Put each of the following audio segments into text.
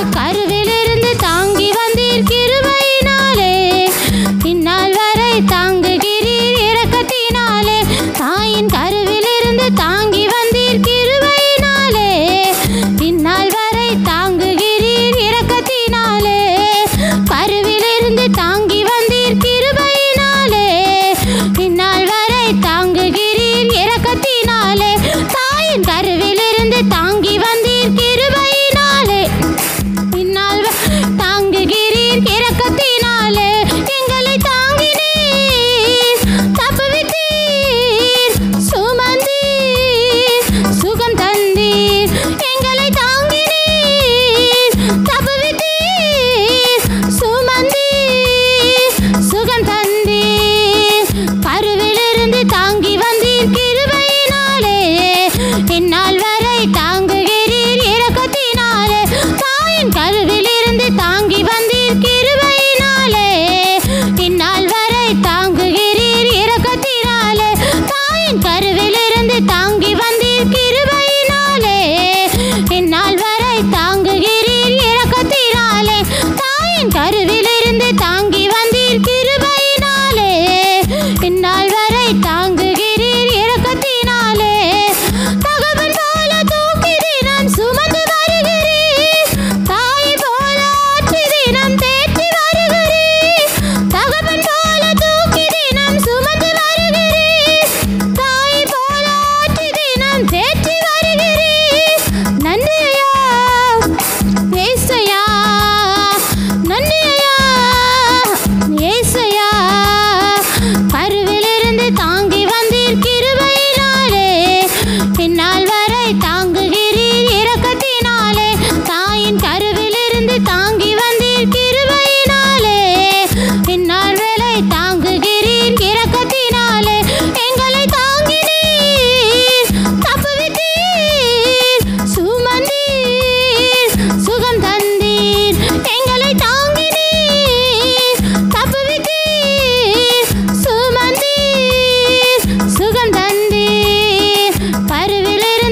கருவிலிருந்து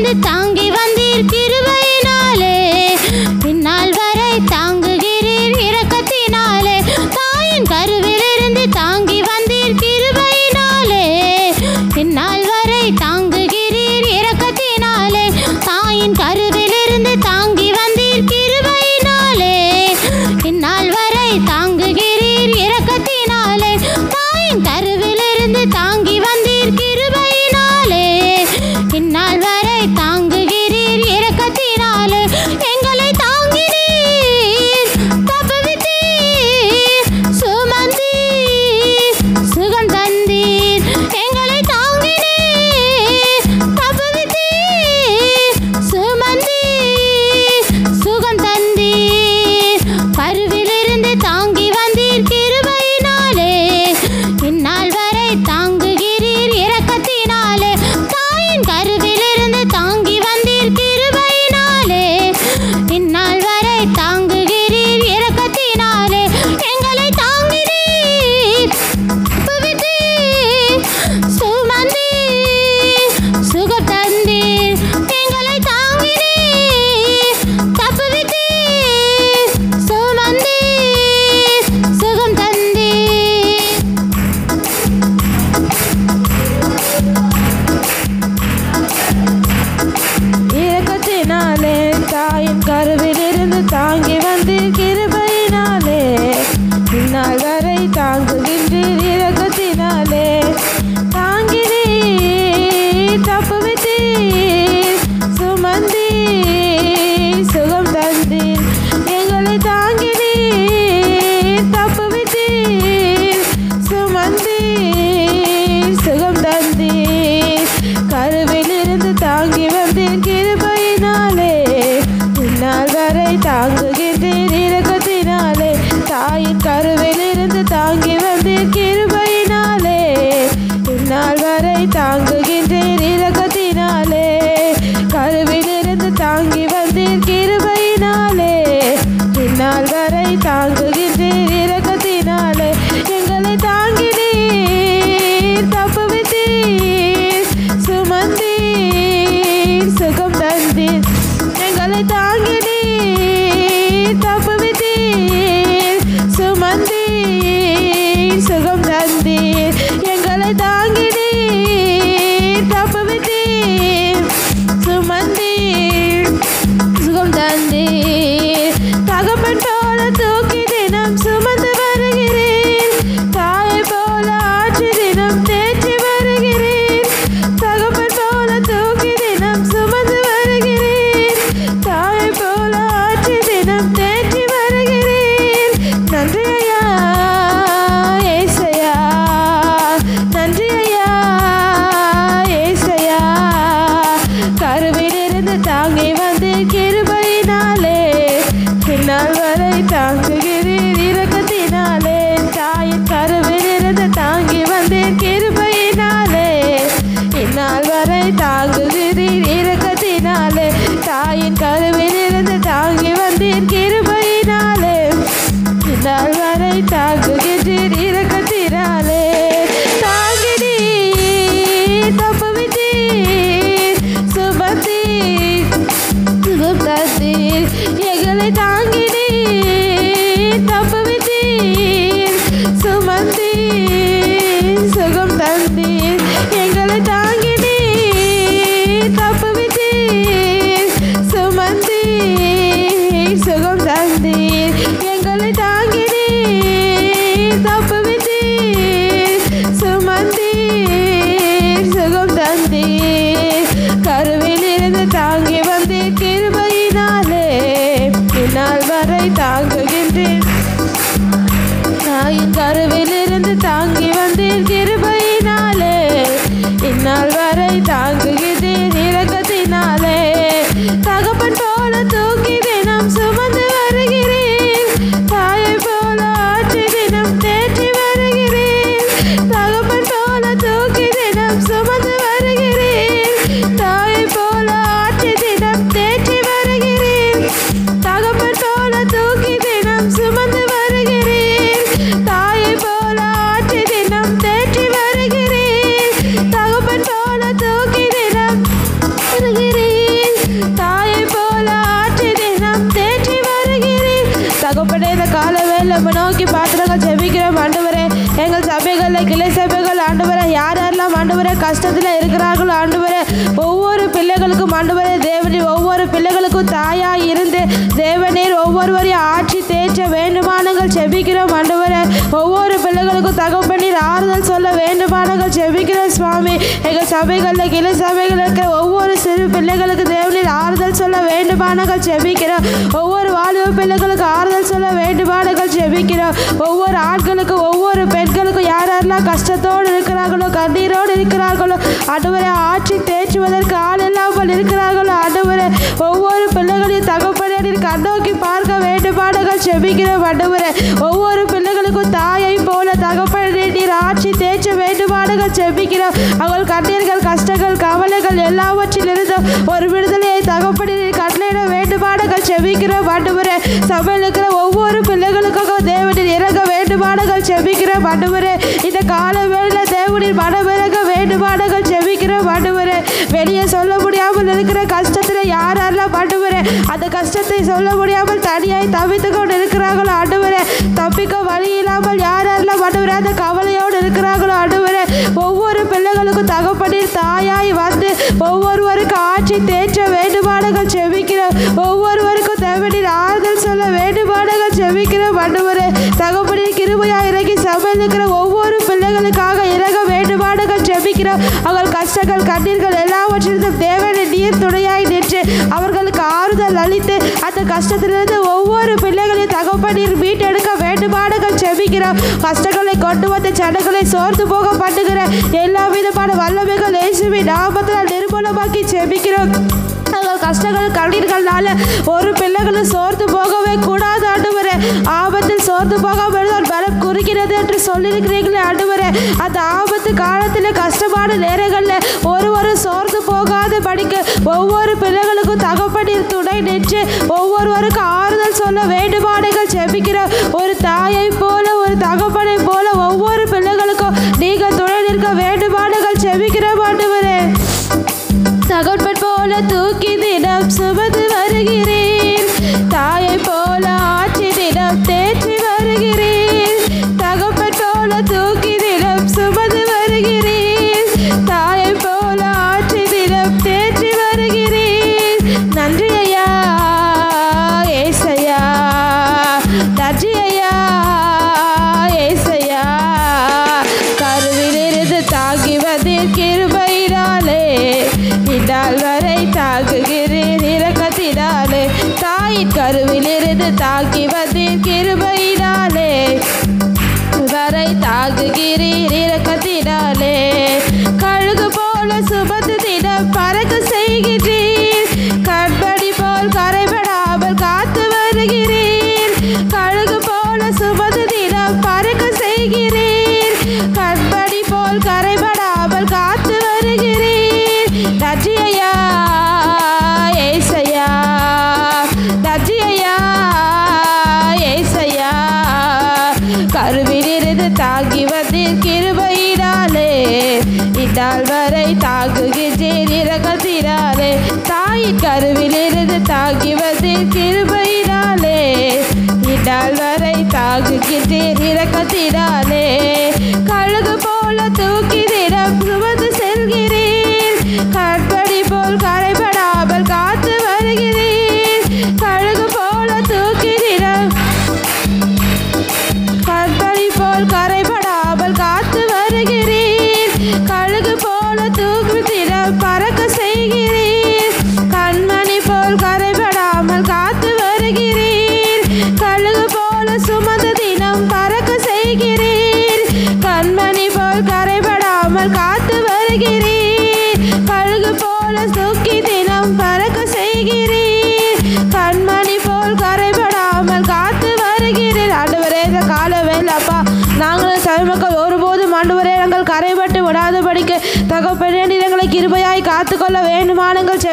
கருவிலிருந்து தாங்கி வந்தீர் பிள்ளைகளுக்கும் ஆறுதல் சொல்ல வேண்டுமானங்கள் செபிக்கிறோம் சுவாமி. எங்கள் சபைகளில் கிளை சபைகளில் இருக்கிற ஒவ்வொரு சிறு பிள்ளைகளுக்கு தேவனில் ஆறுதல் சொல்ல வேண்டுமானங்கள் ஜெபிக்கிறோம். ஒவ்வொரு வாலிப பிள்ளைகளுக்கு ஆறுதல் சொல்ல வேண்டுமானங்கள் ஜெபிக்கிறோம். ஒவ்வொரு ஆட்களுக்கும் ஒவ்வொரு பெண்களுக்கும் யார் யாரெல்லாம் கஷ்டத்தோடு இருக்கிறார்களோ கண்ணீரோடு இருக்கிறார்களோ அடுவரை ஆட்சி தேற்றுவதற்கு ஆள் இல்லாமல் இருக்கிறார்களோ அடுவரை ஒவ்வொரு பிள்ளைகளையும் தகப்பனின் கண்ணோக்கி பார்க்க வேண்டுமானங்கள் செபிக்கிறோம் அடுவரை ஒவ்வொரு பிள்ளைகளுக்கும் தாயை போல தகப்பனே நீர் ஆட்சி தேய்ச்ச வேண்டுமானங்கள் செபிக்கிறோம். அவர்கள் கண்ணீர்கள் கஷ்டங்கள் கவலைகள் எல்லாவற்றிலிருந்து ஒரு விடுதலையை தகப்பனே கட்டளையிட வேண்டுமானங்கள் செபிக்கிறோம். ஆண்டவரே சபையில் இருக்கிற ஒவ்வொரு பிள்ளைகளுக்காக தேவனின் இறங்க வேண்டுமானங்கள் செபிக்கிறோம். ஆண்டவரே இந்த கால வேளையில் தேவனின் மனமிறங்க வேண்டுமானங்கள் செபிக்கிறோம் வெளியே சொல்ல முடியாமல் இருக்கிற கஷ்டத்தில் யார் யாரெல்லாம் ஆண்டவரே அந்த கஷ்டத்தை சொல்ல முடியாமல் தனியாய் தவித்து கொண்டு இருக்கிறார்களோ ஆண்டவரே. தப்பிக்க வழி இல்லாமல் யார் யாரெல்லாம் ஆண்டவரே அந்த கவலையோடு இருக்கிறார்களோ ஆண்டவரே. ஒவ்வொரு பிள்ளைகளுக்கும் தகப்படி தாயாய் வந்து ஒவ்வொருவருக்கும் ஆட்சி தேற்ற வேண்டுபாடுகள் செவிக்கிற ஒவ்வொருவருக்கும் தேவனின் ஆறுதல் சொல்ல வேண்டுமானங்கள் செபிக்கிறோம் தகவல் தகப்பனின் கிருபையா இறங்கி சபையில் ஒவ்வொரு பிள்ளைகளுக்காக இறங்க வேண்டுமானங்கள் ஜெபிக்கிறோம் அவர்கள் கஷ்டங்கள் கண்ணீர்கள் எல்லாவற்றிலும் தேவையான நீர் துணையாய் நின்று அவர்களுக்கு ஆறுதல் அளித்து அந்த கஷ்டத்திலிருந்து ஒவ்வொரு பிள்ளைகளையும் தகப்பனீர் மீட்டெடுக்க வேண்டுமானங்கள் ஜெபிக்கிறோம் கஷ்டங்களை கொண்டு வந்த சடங்களை சோர்ந்து போக பண்ணுகிற எல்லா விதமான வல்லமைகள் இயேசுவின் நாமத்தில் நிர்மூலமாக்கி ஜெபிக்கிறோம். கஷ்டங்கள் கண்ணீர்கள்னால ஒரு பிள்ளைகளும் சோர்ந்து போகவே கூடாது ஆண்டவரே. ஆபத்தில் சோர்ந்து போகாமல் இருந்தால் பலம் குறிக்கிறது என்று சொல்லியிருக்கிறீர்களே ஆண்டவரே. அந்த ஆபத்து காலத்தில் கஷ்டமான நேரங்களில் ஒருவரும் சோர்ந்து போகாத படிக்க ஒவ்வொரு பிள்ளைகளுக்கும் தகப்பனீர் துணை நின்று ஒவ்வொருவருக்கும் ஆறுதல் சொல்ல வேண்டுமானங்கள் செபிக்கிற ஒரு தாயை போல ஒரு தகப்பனை போல ஒவ்வொரு பிள்ளைகளுக்கும் நீங்கள் துணை நிற்க வேண்டுமானங்கள் செபிக்கிற ஆண்டவரே. தகப்பன் போல தூக்கி தினம் வருகிறேன்.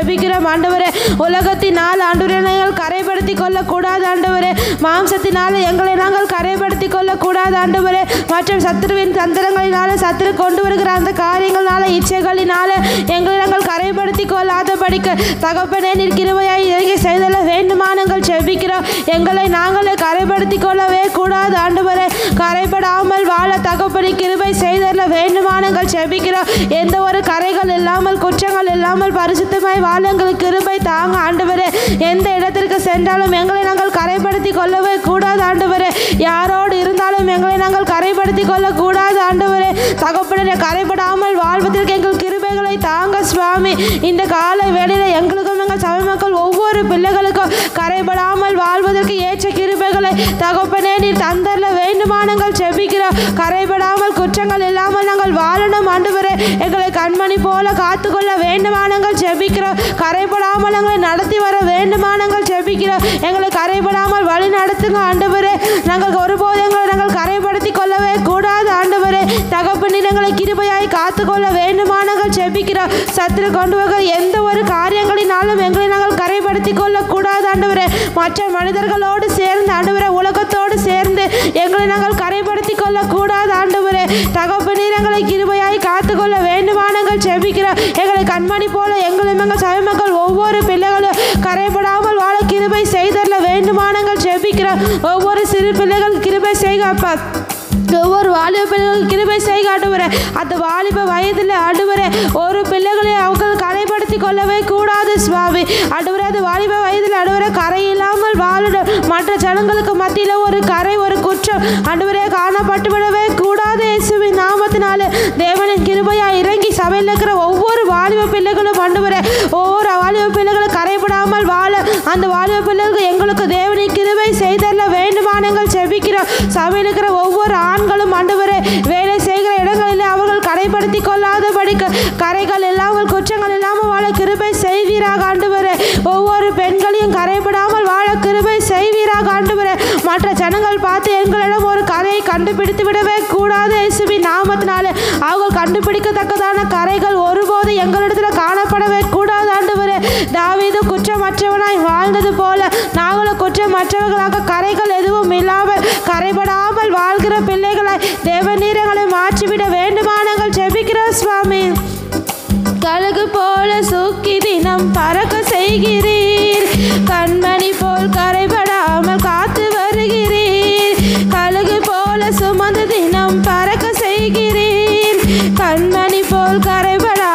வேண்டுமானங்கள் ஆண்டவரே உலகத்தினால் ஆண்டவரே நாங்கள் கரைப்படுத்தி கொள்ளக்கூடாது ஆண்டவரே. மாம்சத்தினால் எங்களை நாங்கள் கரைப்படுத்தி கொள்ளக்கூடாது ஆண்டவரே. மற்றும் சத்துருவின் தந்திரங்களினால சத்துரு கொண்டு வருகிற அந்த காரியங்களால இச்சைகளினால எங்களை நாங்கள் கரைப்படுத்தி கொள்ளாதபடிக்கு தகப்பனே நிற்கிறவையாய் இறங்கி செய்தல வேண்டுமானங்கள் செபிக்கிறோம். எங்களை நாங்களே கரைப்படுத்தி கொள்ளவே கூடாது ஆண்டவரே. கரைப்படாமல் வாழ தகப்படி கிருபை செய்தல வேண்டுமானங்கள் செபிக்கிறோம். எந்த ஒரு கரைகள் இல்லாமல் குற்றங்கள் இல்லாமல் பரிசுத்தமாய் வாழ எங்களுக்கு கிருபை தாங்க ஆண்டவரே. எந்த இடத்திற்கு சென்றாலும் எங்களை நாங்கள் கரைப்படுத்தி கொள்ளவே கூடாது ஆண்டவரே. யாரோடு இருந்தாலும் எங்களை நாங்கள் கரைப்படுத்தி கொள்ளக்கூடாது ஆண்டவரே. தகப்பனரை கரைபடாமல் வாழ்வதற்கு எங்கள் கிருபைகளை தாங்க சுவாமி. இந்த கால வேளையில் எங்களுக்கும் எங்கள் சபை மக்கள் ஒவ்வொரு பிள்ளைகளுக்கும் கரைபடாமல் வாழ்வதற்கு ஏற்ற கிருபைகளை தகப்பனே நீர் தந்தரல வேண்டுமானங்கள் செபிக்கிறோம். கரைபடாமல் குற்றங்கள் இல்லாமல் நாங்கள் வாழணும். ஆண்டவரே எங்களை கண்மணி போல காத்துக்கொள்ள வேண்டுமானங்கள் செபிக்கிறோம். கரைபடாமல் எங்களை நடத்தி வர வேண்டுமானங்கள் செபிக்கிறோம். எங்களை கரைபடாமல் வழி நடத்துங்க ஆண்டவரே. நாங்கள் ஒருபோது எங்களை நாங்கள் கரைப்படுத்தி கொள்ளவே கூடாது ஆண்டவரே. தகவல் எங்களை கிருபையாய் காத்துக்கொள்ள வேண்டுமானங்கள் செபிக்கிறோம் சத்துரு கொண்டு வர எந்த ஒரு காரியங்களினாலும் எங்களை நாங்கள் கரைப்படுத்தி கொள்ளக்கூடாது ஆண்டவரே. மற்ற மனிதர்களோடு சேர்ந்து ஆண்டவரே உலகத்தோடு சேர்ந்து எங்களை நாங்கள் கரைப்படுத்தி கொள்ளக்கூடாது ஆண்டவரே. தகப்பனீர் எங்களை கிருபையாய் காத்துக்கொள்ள வேண்டுமானங்கள் செபிக்கிறோம் எங்களை கண்மணி போல எங்களும் எங்கள் சபை ஒவ்வொரு பிள்ளைகளும் கரைபடாமல் வாழ கிருபை செய்தரல வேண்டுமானங்கள் செபிக்கிறோம் ஒவ்வொரு சிறு பிள்ளைகள் கிருபை செய்க அப்பா. ஒவ்வொரு வாலிப பிள்ளைகள் கிருபை செய்க ஆண்டவரே அந்த வாலிப வயதில் ஆண்டவரே ஒரு பிள்ளைகளை அவங்க கலைப்படுத்தி கொள்ளவே கூடாது சுவாமி. ஆண்டவரே அந்த வாலிப வயதில் ஆண்டவரே கரை இல்லாமல் வாழணும் மற்ற ஜனங்களுக்கு மத்தியில் ஒரு கரை ஒரு குற்றம். ஆண்டவரே காணப்பட்டு விடவே கூடாது இயேசுவின் நாமத்தினால தேவனின் கிருபையா இறங்கி சபையில் இருக்கிற ஒவ்வொரு வாலிப பிள்ளைகளும் ஆண்டவரே ஒவ்வொரு வாலிப பிள்ளைகளும் கரைபடாமல் வாழ அந்த வாலிப பிள்ளைகளுக்கு எங்களுக்கு தேவனின் கிருபை செய்தல்ல வேண்டுமானங்கள் செபிக்கிறோம். சபையில் இருக்கிற ஒவ்வொரு ஆண்களும் ஆண்டவரே வேலை செய்கிற இடங்களில் அவர்கள் கடைப்படுத்தி கொள்ளாதபடிக்கு கரைகள் இல்லாமல் குற்றங்கள் இல்லாமல் வாழ கிருபை செய்வீராக ஆண்டவரே ஒவ்வொரு பெண்களையும் கரைபடாமல் வாழ கிருபை செய்வீராக ஆண்டவரே மற்ற ஜனங்கள் பார்த்து எங்களிடம் ஒரு கரையை கண்டுபிடித்து விடவே கூடாது இயேசுவின் நாமத்தினால. அவர்கள் கண்டுபிடிக்கத்தக்கதான கரைகள் ஒருபோது எங்களிடத்தில் காணப்படவே கூடாது ஆண்டவரே. தாவீது குற்றமற்றவனாய் வாழ்ந்தது போல நாங்களும் குற்றமற்றவர்களாக கரைகள் எதுவும் இல்லாமல் கரைபடாமல் வாழ்கிற பிள்ளைகளாய் தேவநீரங்களை மாற்றிவிட வேண்டுமானங்கள் ஜெபிக்கிறோம் சுவாமி. கழுகு போல சூக்கி தினம் பறக்க செய்கிறீர். கண்மணி போல் கரைபடாமல் காத்து வருகிறீர் கழுகு போல சுமந்து தினம் பறக்க செய்கிறீர். கண்மணி போல் கரைபடா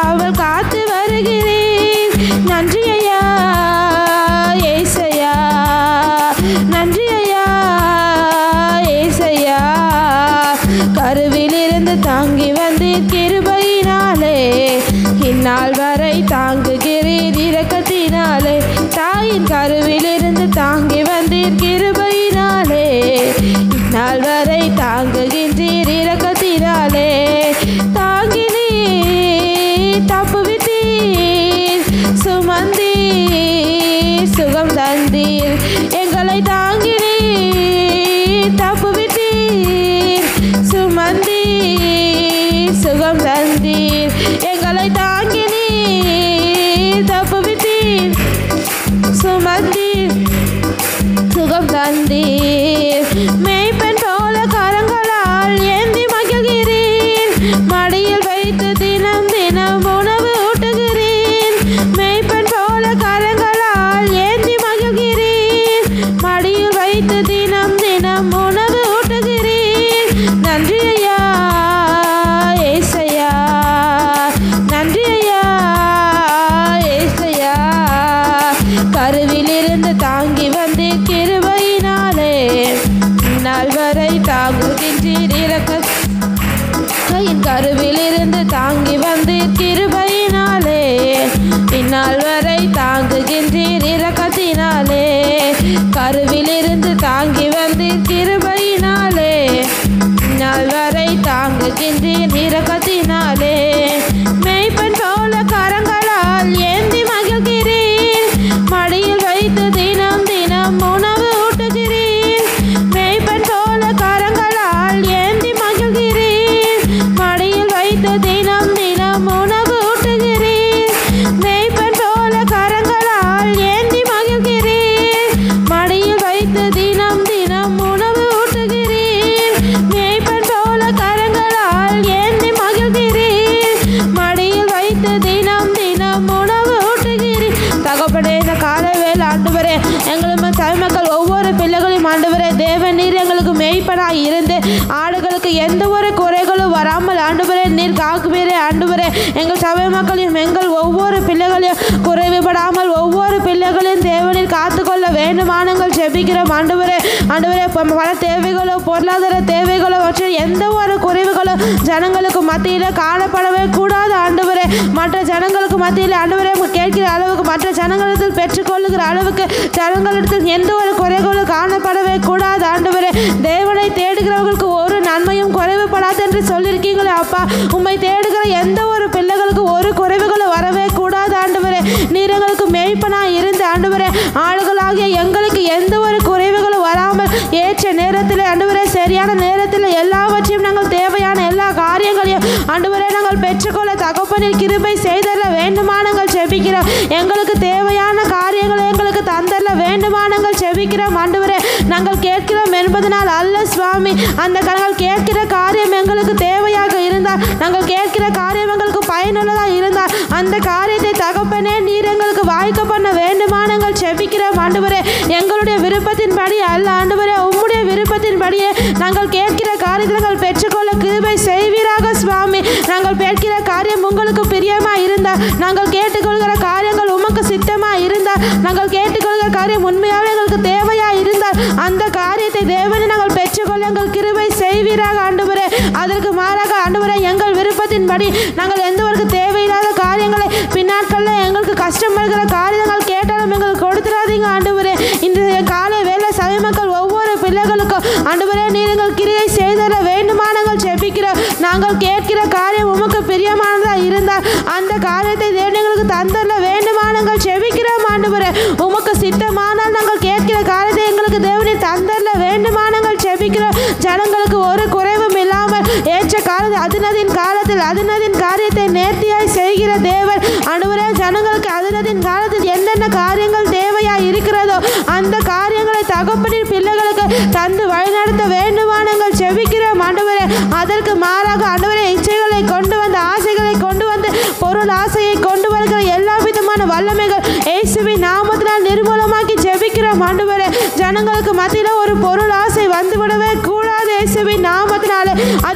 ஜெபிக்கிறோம் ஆண்டவரே ஆண்டவரே பல தேவைகளோ பொருளாதார தேவைகளோ மற்றும் எந்த ஒரு குறைவுகளோ ஜனங்களுக்கு மத்தியில் காணப்படவே கூடாது ஆண்டவரே. மற்ற ஜனங்களுக்கு மத்தியில் ஆண்டவரே கேட்கிற அளவுக்கு மற்ற ஜனங்களிடத்தில் பெற்றுக்கொள்ளுகிற அளவுக்கு ஜனங்களிடத்தில் எந்த ஒரு குறைகளும் காணப்படவே கூடாது ஆண்டவரே. தேவனை தேடுகிறவர்களுக்கு ஒரு நன்மையும் குறைவுபடாது என்று சொல்லியிருக்கீங்களே அப்பா. உம்மை தேடுகிற எந்த ஒரு பிள்ளைகளுக்கு ஒரு குறைவுகளும் வரவே கூடாது ஆண்டவரே. நீரங்கள் மேய்ப்பனாக இருந்து ஆண்டவரே ஆளுகளாகிய எங்களுக்கு எந்த ஒரு குறைவுகளும் வராமல் ஏற்ற நேரத்தில் ஆண்டவரே சரியான நேரத்தில் எல்லாவற்றையும் நாங்கள் தேவையான எல்லா காரியங்களையும் ஆண்டவரே நாங்கள் பெற்றுக்கொள்ள தகப்பனில் கிருபை செய்தர வேண்டுமானங்கள் செபிக்கிறோம் எங்களுக்கு தேவையான காரியங்களை எங்களுக்கு தந்தரல. வேண்டுமானங்கள் செபிக்கிறோம் ஆண்டவரே நாங்கள் கேட்கிறோம் என்பதனால் அல்ல சுவாமி. அந்த நாங்கள் கேட்கிற காரியம் எங்களுக்கு தேவையாக இருந்தால் நாங்கள் கேட்கிற காரியம் எங்களுக்கு பயனுள்ளதாக இருந்தால் அந்த காரியத்தை தகப்பனே நீர் எங்களுக்கு வாய்க்க பண்ண வேண்டுமானங்கள் செபிக்கிறோம் ஆண்டவரே எங்களுடைய விருப்பத்தின்படி அல்ல ஆண்டவரே உம்முடைய விருப்பத்தின்படியே நாங்கள் கேட்கிற காரியத்தை நாங்கள் பெற்றுக்கொள்ள கிருபை செய்வி. சுவாமி நாங்கள் கேட்கிற காரியம் உங்களுக்கு பிரியமா இருந்தால் நாங்கள் கேட்டுக்கொள்கிற காரியங்கள் உமக்கு சித்தமா இருந்தால் நாங்கள் கேட்டுக்கொள்கிற காரியம் உண்மையாகவே எங்களுக்கு தேவையா இருந்தால் அந்த காரியத்தை தேவனை நாங்கள் பெற்றுக்கொள்ள எங்கள் கிருபை செய்வீராக ஆண்டுவரே. அதற்கு மாறாக ஆண்டுவரே எங்கள் விருப்பத்தின்படி நாங்கள் எந்த ஒரு தேவையில்லாத காரியங்களை பின்னாட்களில் எங்களுக்கு கஷ்டம் வருகிற காரியங்கள் கேட்டாலும் எங்களுக்கு கொடுத்துடாதீங்க ஆண்டுவரே. இந்த காலை வேலை சபை மக்கள் ஒவ்வொரு பிள்ளைகளுக்கும் ஆண்டுவரே நீர் எங்கள் கிரியை செய்தர வேண்டுமா ஜெபிக்கிறோம் நாங்கள் கேட்கிற காரியம் உமக்கு பிரியமானதாக இருந்தால் அந்த காரியத்தை தேவன் எங்களுக்கு தந்தரல வேண்டுமானங்கள் ஜெபிக்கிறோம் ஆண்டவரே. உமக்கு சித்தமானால் நாங்கள் கேட்கிற காரியத்தை எங்களுக்கு தேவனை தந்தரல வேண்டுமானங்கள் ஜெபிக்கிறோம். ஜனங்களுக்கு ஒரு குறைவும் இல்லாமல் ஏற்ற காலத்தில் அதுனதின் காலத்தில் அதினதின் காரியத்தை நேர்த்தியாய் செய்கிற தேவன். அனுவரே ஜனங்களுக்கு அதினதின் காலத்தில் என்னென்ன காரியங்கள் தேவையாக இருக்கிறதோ அந்த காரியங்களை தகப்பனின் பிள்ளைகளுக்கு தந்து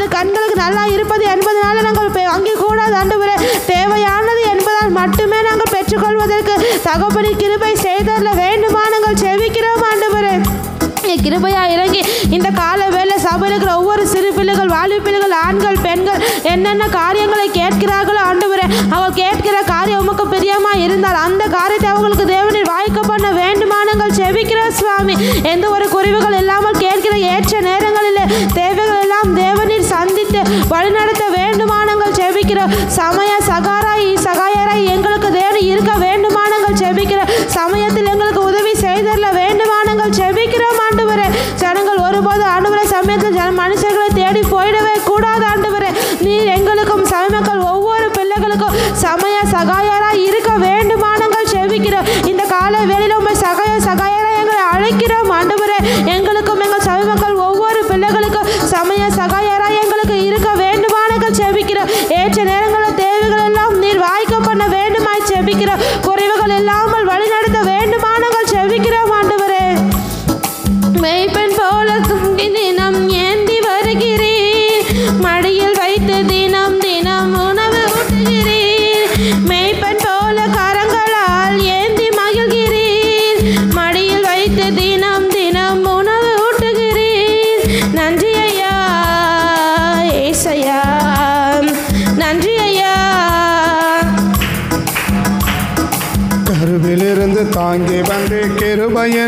அது கண்களுக்கு நல்லா இருப்பது என்பதனால நாங்கள் பெ- வாங்கி கூடாது ஆண்டவரே. தேவையானது என்பதால் மட்டுமே நாங்கள் பெற்றுக்கொள்வதற்கு தகப்படி கிருபை செய்தரல வேண்டுமா? நாங்கள் செவிக்கிறோம் ஆண்டவரே. கிருபையா இறங்கி இந்த கால வேலை சபையில் இருக்கிற ஒவ்வொரு சிறு பிள்ளைகள் வாலிப பிள்ளைகள் ஆண்கள் பெண்கள் என்னென்ன காரியங்களை கேட்கிறார்களோ ஆண்டவரே அவள் கேட்கிற காரியம் உமக்கு பிரியமா இருந்தால் அந்த காரியத்தை அவங்களுக்கு தேவனில் வாய்க்க பண்ண வேண்டுமானங்கள் செவிக்கிறோம் சுவாமி. எந்த ஒரு குறைவுகள் இல்லாமல் கேட்கிற ஏற்ற நேரங்கள் வழிநடத்த வேண்டுமானங்கள் செபிக்கிறோம் சமய சகாராய் சகாயராய் எங்களுக்கு தேவன் இருக்க வேண்டுமானங்கள் செபிக்கிறோம் சமயத்தில் எங்களுக்கு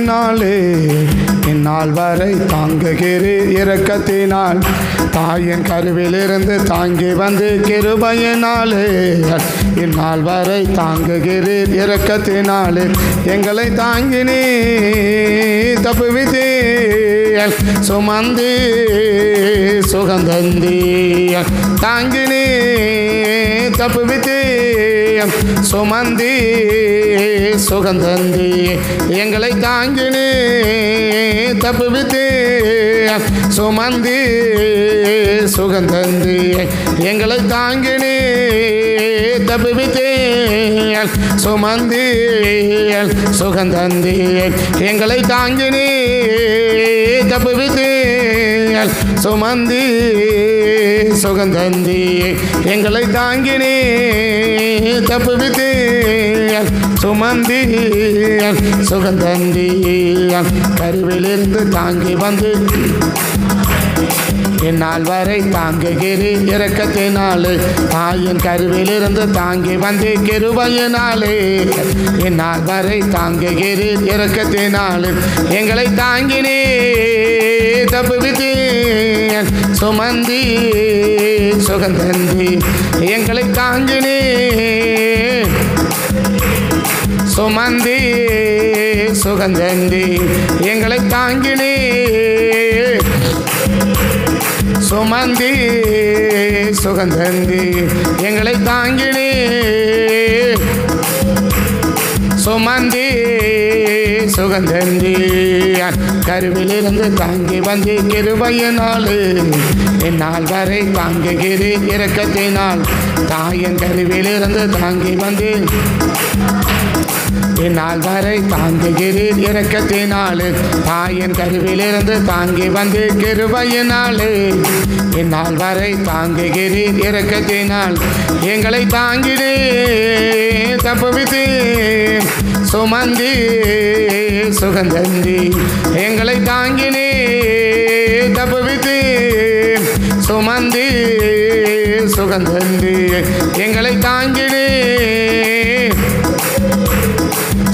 இரக்கத்தினாலே இந்நாள் வரை தாங்குகிறே இரக்கத்தினால். தாயின் கருவிலிருந்து தாங்கி வந்து கிருபையினாலே. இந்நாள் வரை தாங்குகிறீர் இரக்கத்தினாலே. எங்களை தாங்கினே தப்புவித்தே சுமந்தி சுகந்தந்தி தாங்கினே தப்புவித்தே சுமந்தி சுகந்தந்தி எங்களை தாங்கினே தப்புவித்தே சுமந்தி சுகந்தந்தி எங்களை தாங்கினே தப்புவித்தே சுமந்தி சுகந்தந்தி எங்களை தாங்கினே தப்புவித்தே சுமந்தி சுகந்தந்தி. எங்களை தாங்கினே தப்புவித்தே சுமந்தி சுகந்தந்தி கருவிலிருந்து தாங்கி வந்து என்னால் வரை தாங்குகிறே இறக்கத்தினாலே தாயின் கருவிலிருந்து தாங்கி வந்து கிருபையினாலே என்னால் வரை தாங்குகிறே இறக்கத்தினாலே எங்களை தாங்கினே தப்புவித்தே சுமந்தி சுகந்தந்தி எங்களை தாங்கினே சுமந்தி சுகந்தந்தி எங்களை தாங்கினே சுமந்தி சுகந்தந்தி எங்களை தாங்கினே சுமந்தி சுகந்தந்தி கருவிலிருந்து தாங்கி வந்து கிருபையினாலே என்னால் வரை தாங்குகிறேன் இறக்கத்தினால் தாயின் கருவிலிருந்து தாங்கி வந்து என்னால் வரை தாங்குகிறீர் இறக்கத்தினாலே தாயின் கருவிலிருந்து தாங்கி வந்து கிருபையினாலே என்னால் வரை தாங்குகிறீர் இறக்கத்தினால் எங்களை தாங்கினே தப்புவித்து சுமந்தி சுகந்தந்தி எங்களை தாங்கினே தப்புவித்து சுமந்தி சுகந்தந்தி எங்களை தாங்கினே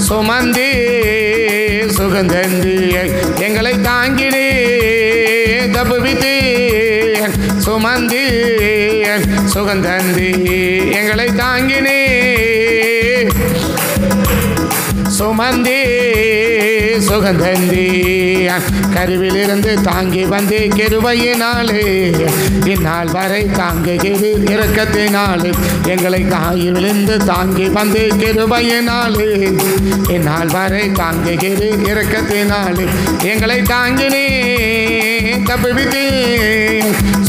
சுமந்தி சுகந்தந்தி எங்களை தாங்கினே தப்புவித்து சுமந்தி சுகந்தந்தி எங்களை தாங்கினே சுமந்தி சுகந்தந்தி. கருவிலிருந்து தாங்கி வந்து கிருபையினாலே இந்நாள் வரை தாங்குகிறீர் இறக்கத்தினாலே எங்களை தாயிலிருந்து தாங்கி வந்து கிருபையினாலே இந்நாள் வரை தாங்குகிறீர் இறக்கத்தினாலே எங்களை தாங்கினே தப்புவித்தே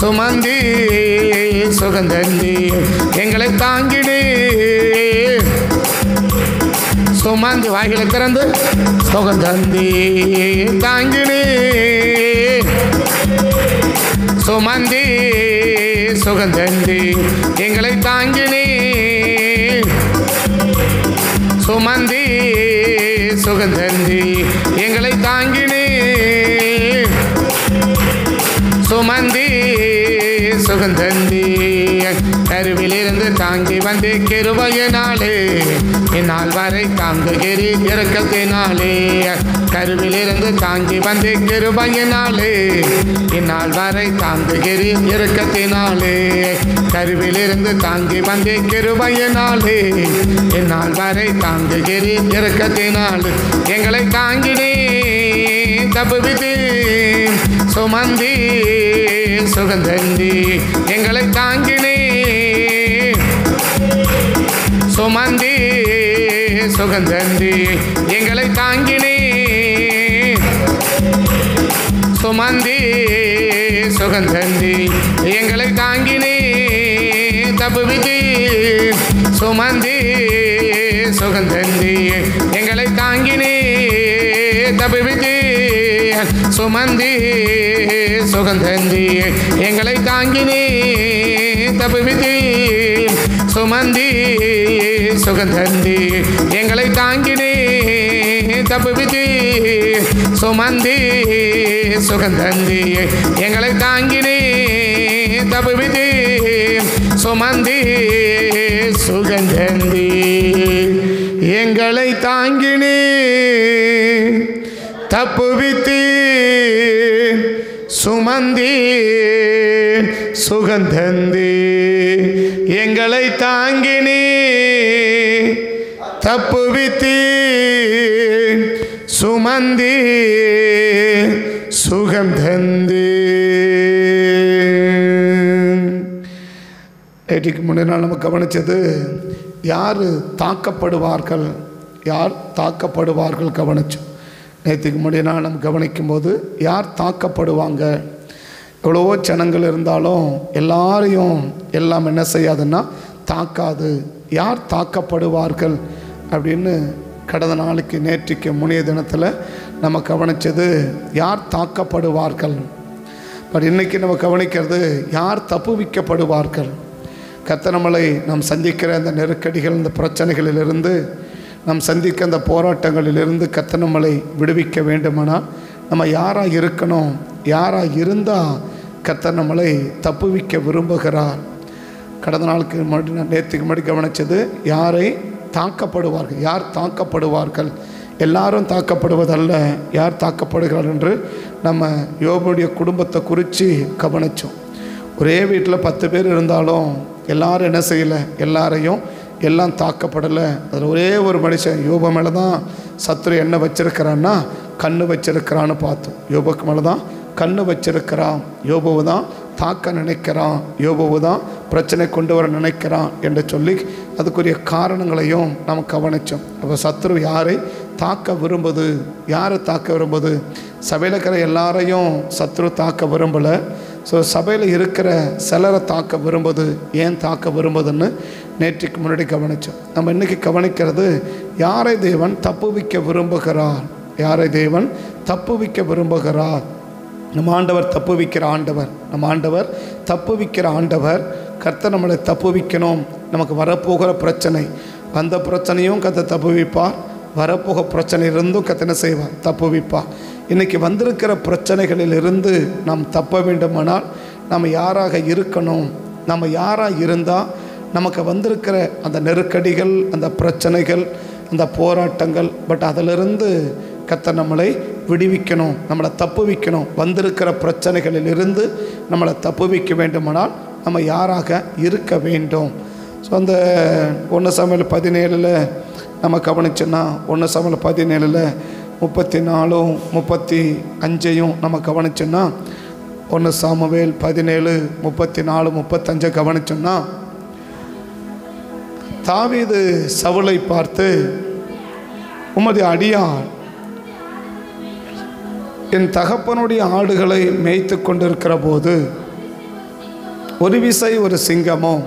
சுமந்தி சுகந்தந்தி. எங்களை தாங்கினே சுமந்து வாய்களை திறந்து சுகந்தந்தி தாங்கினி. சுமந்தி சுகந்தந்தி எங்களை தாங்கினி. சுமந்தி சுகந்தந்தி எங்களை தாங்கினி. சுமந்தி சுகந்தந்தி கருவிலிருந்து தாங்கி வந்து கிருபையினாலே இந்நாள் வரை தாங்குகிறீர் இறக்கத்தினாலே. கருவிலிருந்து தாங்கி வந்து கிருபையினாலே இந்நாள் வரை தாங்குகிறீர் இறக்கத்தினாலே. கருவிலிருந்து தாங்கி வந்து கிருபையினாலே இந்நாள் வரை தாங்குகிறீர் இறக்கத்தினாலே. எங்களை தாங்கினே தப்புவித்து. சுமந்தி சுகந்தந்தி எங்களை தாங்கினே சுமந்தி சுகந்தந்தி எங்களை தாங்கினே. சுமந்தி சுகந்தந்தி எங்களை தாங்கினே. தப்புவித்து சுமந்தி சுகந்தந்தி எங்களை தாங்கினே. தப்புவித்து சுமந்தி சுகந்தந்தி எங்களை தாங்கினே. தப்புவித்தி சுமந்தி. சுகந்தந்தி எங்களை தாங்கினே தப்பு விதி சுமந்தி சுகந்தந்தி எங்களை தாங்கினே தப்பு விதி சுமந்தி சுகந்தந்தி. எங்களை தாங்கினே தப்பு வித்தி சுமந்தி சுகந்தந்தி எங்களை தாங்கினே தப்புவித்தி சுமந்தி சுகம் தந்தி நேற்றுக்கு முன்னாடி நாள் நம்ம கவனித்தது யார் தாக்கப்படுவார்கள் யார் தாக்கப்படுவார்கள் கவனிச்சோம் நேற்றுக்கு முன்னாடி நாள் நம்ம கவனிக்கும்போது யார் தாக்கப்படுவாங்க? எவ்வளவோ ஜனங்கள் இருந்தாலும் எல்லாரையும் எல்லாம் என்ன செய்யாதுன்னா தாக்காது. யார் தாக்கப்படுவார்கள்? அப்படின்னு கடந்த நாளைக்கு நேற்றுக்கு முனைய தினத்தில் நம்ம கவனித்தது யார் தாக்கப்படுவார்கள்? பட் இன்றைக்கி நம்ம கவனிக்கிறது யார் தப்புவிக்கப்படுவார்கள் கத்தனமலை நாம் சந்திக்கிற அந்த நெருக்கடிகள் இந்த பிரச்சனைகளிலிருந்து நாம் சந்திக்க அந்த போராட்டங்களிலிருந்து கத்தனமலை விடுவிக்க வேண்டுமானால் நம்ம யாராக இருக்கணும் யாராக இருந்தால் கத்தனமலை தப்புவிக்க விரும்புகிறார். கடந்த நாளுக்கு முன்னாடி நான் நேற்றுக்கு முன்னாடி கவனித்தது யாரை? தாக்கப்படுவார்கள். யார் தாக்கப்படுவார்கள்? எல்லாரும் தாக்கப்படுவதல்ல. யார் தாக்கப்படுகிறார் என்று நம்ம யோபுடைய குடும்பத்தை குறித்து கவனித்தோம் ஒரே வீட்டில் பத்து பேர் இருந்தாலும் எல்லாரும் என்ன செய்யலை? எல்லாரையும் எல்லாம் தாக்கப்படலை. அதில் ஒரே ஒரு மனுஷன் யோப மேலே தான் சத்துரு என்ன வச்சிருக்கிறான்னா கண்ணு வச்சிருக்கிறான்னு பார்த்தோம். யோபுக்கு மேலே தான் கண்ணு வச்சிருக்கிறான். யோபுவை தான் தாக்க நினைக்கிறான். யோபுவை தான் பிரச்சனை கொண்டு வர நினைக்கிறான் என்று சொல்லி அதுக்குரிய காரணங்களையும் நாம் கவனித்தோம் அப்போ சத்ரு யாரை தாக்க விரும்புது? யாரை தாக்க விரும்புது? சபையில் இருக்கிற எல்லாரையும் சத்ரு தாக்க விரும்பலை. ஸோ சபையில் இருக்கிற சிலரை தாக்க விரும்புது. ஏன் தாக்க விரும்புதுன்னு நேற்றுக்கு முன்னாடி கவனித்தோம் நம்ம இன்றைக்கி கவனிக்கிறது யாரை தேவன் தப்புவிக்க விரும்புகிறார்? யாரை தேவன் தப்புவிக்க விரும்புகிறார்? நம்ம ஆண்டவர் தப்புவிக்கிற ஆண்டவர். நம்ம ஆண்டவர் தப்புவிக்கிற ஆண்டவர் கர்த்தர் நம்மளை தப்புவிக்கணும். நமக்கு வரப்போகிற பிரச்சனை. வந்த பிரச்சனையும் கத்த தப்புவிப்பார். வரப்போக பிரச்சனையிலிருந்தும் இருந்தும் கத்தனை செய்வார்? தப்புவிப்பார். இன்னைக்கு வந்திருக்கிற பிரச்சனைகளிலிருந்து நாம் தப்ப வேண்டுமானால் நம்ம யாராக இருக்கணும்? நம்ம யாராக இருந்தால் நமக்கு வந்திருக்கிற அந்த நெருக்கடிகள் அந்த பிரச்சனைகள் அந்த போராட்டங்கள் பட் அதிலிருந்து கத்த நம்மளை விடுவிக்கணும். நம்மளை தப்புவிக்கணும். வந்திருக்கிற பிரச்சனைகளிலிருந்து நம்மளை தப்புவிக்க வேண்டுமானால் நம்ம யாராக இருக்க வேண்டும். ஸோ அந்த ஒன்று சமையல் பதினேழில் நம்ம கவனிச்சோன்னா ஒன்று சமையல் பதினேழில் முப்பத்தி நாலும் முப்பத்தி அஞ்சையும் நம்ம கவனிச்சோன்னா ஒன்று சாமுவேல் பதினேழு முப்பத்தி நாலு முப்பத்தஞ்சை கவனிச்சோன்னா தாவீது சவுளை பார்த்து உமது அடியார் என் தகப்பனுடைய ஆடுகளை மேய்த்து கொண்டிருக்கிற போது ஒரு விசை ஒரு சிங்கமும்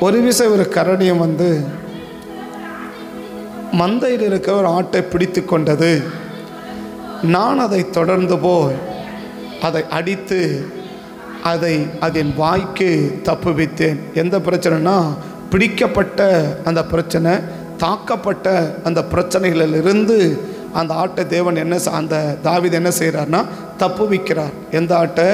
ஒரு விசை ஒரு கரடியும் வந்து மந்தையில் இருக்க ஒரு ஆட்டை பிடித்து கொண்டது. நான் அதை தொடர்ந்து போய் அதை அடித்து அதை அதன் வாய்க்கு தப்புவித்தேன். எந்த பிரச்சனைனா பிடிக்கப்பட்ட அந்த பிரச்சனை தாக்கப்பட்ட அந்த பிரச்சனைகளிலிருந்து அந்த ஆட்டை தேவன் என்ன அந்த தாவீது என்ன செய்கிறார்னா தப்புவிக்கிறார். எந்த ஆட்டை?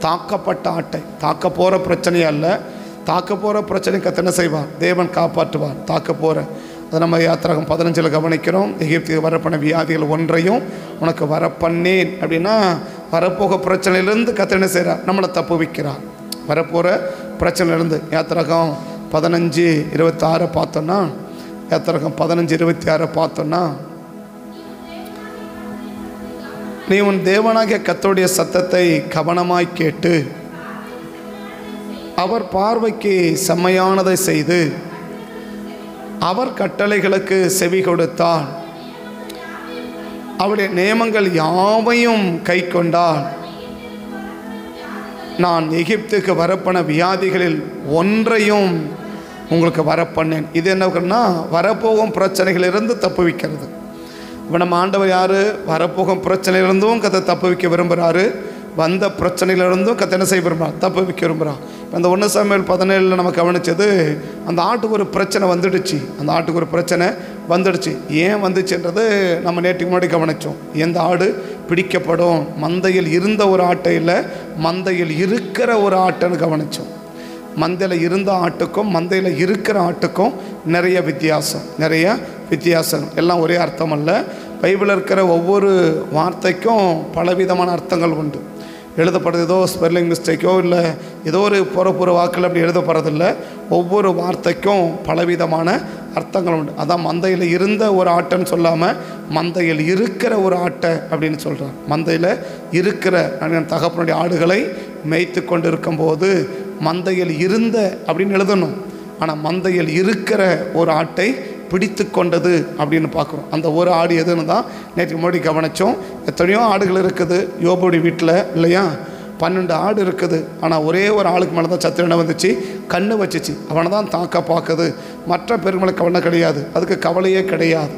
தாக்கப்பட்ட ஆட்டை. தாக்க போகிற பிரச்சனையே அல்ல. தாக்க போகிற பிரச்சனை என்ன செய்வார்? தேவன் காப்பாற்றுவார். தாக்க போகிற அதை நம்ம யாத்திரகம் பதினஞ்சில் கவனிக்கிறோம். எகிப்துக்கு வரப்பண்ண வியாதிகள் ஒன்றையும் உனக்கு வரப்பண்ணேன். அப்படின்னா வரப்போக பிரச்சனையிலேருந்து கத்தனை செய்கிறார் நம்மளை தப்புவிக்கிறார் வரப்போகிற பிரச்சனையிலேருந்து யாத்திரகம் பதினஞ்சு இருபத்தாறை பார்த்தோன்னா யாத்திரகம் பதினஞ்சு இருபத்தி ஆறை பார்த்தோன்னா நீ உன் தேவனாகிய கத்தோடைய சத்தத்தை கவனமாய் கேட்டு அவர் பார்வைக்கு செம்மையானதை செய்து அவர் கட்டளைகளுக்கு செவி கொடுத்தால் அவருடைய நியமங்கள் யாவையும் கை கொண்டால் நான் எகிப்துக்கு வரப்பன வியாதிகளில் ஒன்றையும் உங்களுக்கு வரப்பண்ணேன் இது என்ன வரப்போகும் பிரச்சனைகளிலிருந்து தப்புவிக்கிறது. இப்போ நம்ம ஆண்டவர் யார்? வரப்போகும் பிரச்சனையிலிருந்தும் கத்தை தப்பு வைக்க விரும்புகிறாரு வந்த பிரச்சனையிலிருந்தும் கத்தை என்ன செய்ய விரும்புகிறான் தப்பு வைக்க விரும்புகிறான் இப்போ அந்த ஒன்று சமையல் பதினேழில் நம்ம கவனித்தது அந்த ஆட்டுக்கு ஒரு பிரச்சனை வந்துடுச்சு. அந்த ஆட்டுக்கு ஒரு பிரச்சனை வந்துடுச்சு. ஏன் வந்துச்சுன்றது நம்ம நேற்றுக்கு முன்னாடி கவனித்தோம் எந்த ஆடு பிடிக்கப்படும்? மந்தையில் இருந்த ஒரு ஆட்டை இல்லை மந்தையில் இருக்கிற ஒரு ஆட்டைன்னு கவனித்தோம் மந்தையில் இருந்த ஆட்டுக்கும் மந்தையில் இருக்கிற ஆட்டுக்கும் நிறைய வித்தியாசம். நிறைய வித்தியாசம். எல்லாம் ஒரே அர்த்தம் அல்ல பைபிளில் இருக்கிற ஒவ்வொரு வார்த்தைக்கும் பலவிதமான அர்த்தங்கள் உண்டு. எழுதப்படுறது ஏதோ ஸ்பெல்லிங் மிஸ்டேக்கோ இல்லை ஏதோ ஒரு புறப்புற வாக்கில் அப்படி எழுதப்படுறதில்ல. ஒவ்வொரு வார்த்தைக்கும் பலவிதமான அர்த்தங்கள் உண்டு. அதான் மந்தையில் இருந்த ஒரு ஆட்டைன்னு சொல்லாமல் மந்தையில் இருக்கிற ஒரு ஆட்டை அப்படின்னு சொல்கிறான் மந்தையில் இருக்கிற நான் தகப்பனுடைய ஆடுகளை மேய்த்து கொண்டு இருக்கும்போது மந்தையில் இருந்த அப்படின்னு எழுதணும். ஆனால் மந்தையில் இருக்கிற ஒரு ஆட்டை பிடித்து கொண்டது அப்படின்னு பார்க்குறோம். அந்த ஒரு ஆடு எதுன்னு தான் நேற்று முன்னாடி கவனித்தோம் எத்தனையோ ஆடுகள் இருக்குது. யோபோடி வீட்டில் இல்லையா? பன்னெண்டு ஆடு இருக்குது. ஆனால் ஒரே ஒரு ஆளுக்கு மேலே தான் சத்திரனை வந்துச்சு. கண்ணு வச்சுச்சு. அவனை தான் தாக்க பார்க்குது. மற்ற பெருமளை கவலை கிடையாது. அதுக்கு கவலையே கிடையாது.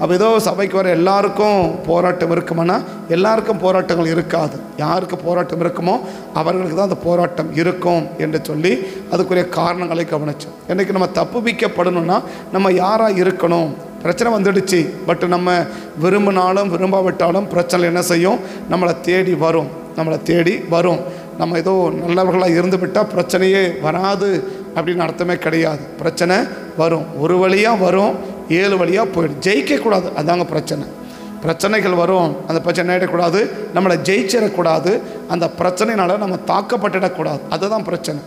அப்போ ஏதோ சபைக்கு வர எல்லாருக்கும் போராட்டம் இருக்குமானா எல்லாருக்கும் போராட்டங்கள் இருக்காது. யாருக்கு போராட்டம் இருக்குமோ அவர்களுக்கு தான் அந்த போராட்டம் இருக்கும் என்று சொல்லி அதுக்குரிய காரணங்களை கவனிச்சோம். இன்றைக்கி நம்ம தப்புவிக்கப்படணும்னா நம்ம யாராக இருக்கணும்? பிரச்சனை வந்துடுச்சு. பட் நம்ம விரும்பினாலும் விரும்பாவிட்டாலும் பிரச்சனை என்ன செய்யும்? நம்மளை தேடி வரும். நம்மளை தேடி வரும். நம்ம ஏதோ நல்லவர்களாக இருந்து விட்டால் பிரச்சனையே வராது அப்படின்னு அர்த்தமே கிடையாது. பிரச்சனை வரும். ஒரு வழியாக வரும். ஏழு வழியாக போயிடும். ஜெயிக்கக்கூடாது. அதாங்க பிரச்சனை. பிரச்சனைகள் வரும். அந்த பிரச்சனை ஆகிடக்கூடாது நம்மளை ஜெயிச்சிடக்கூடாது. அந்த பிரச்சனையினால் நம்ம தாக்கப்பட்டுடக்கூடாது. அதுதான் பிரச்சனை.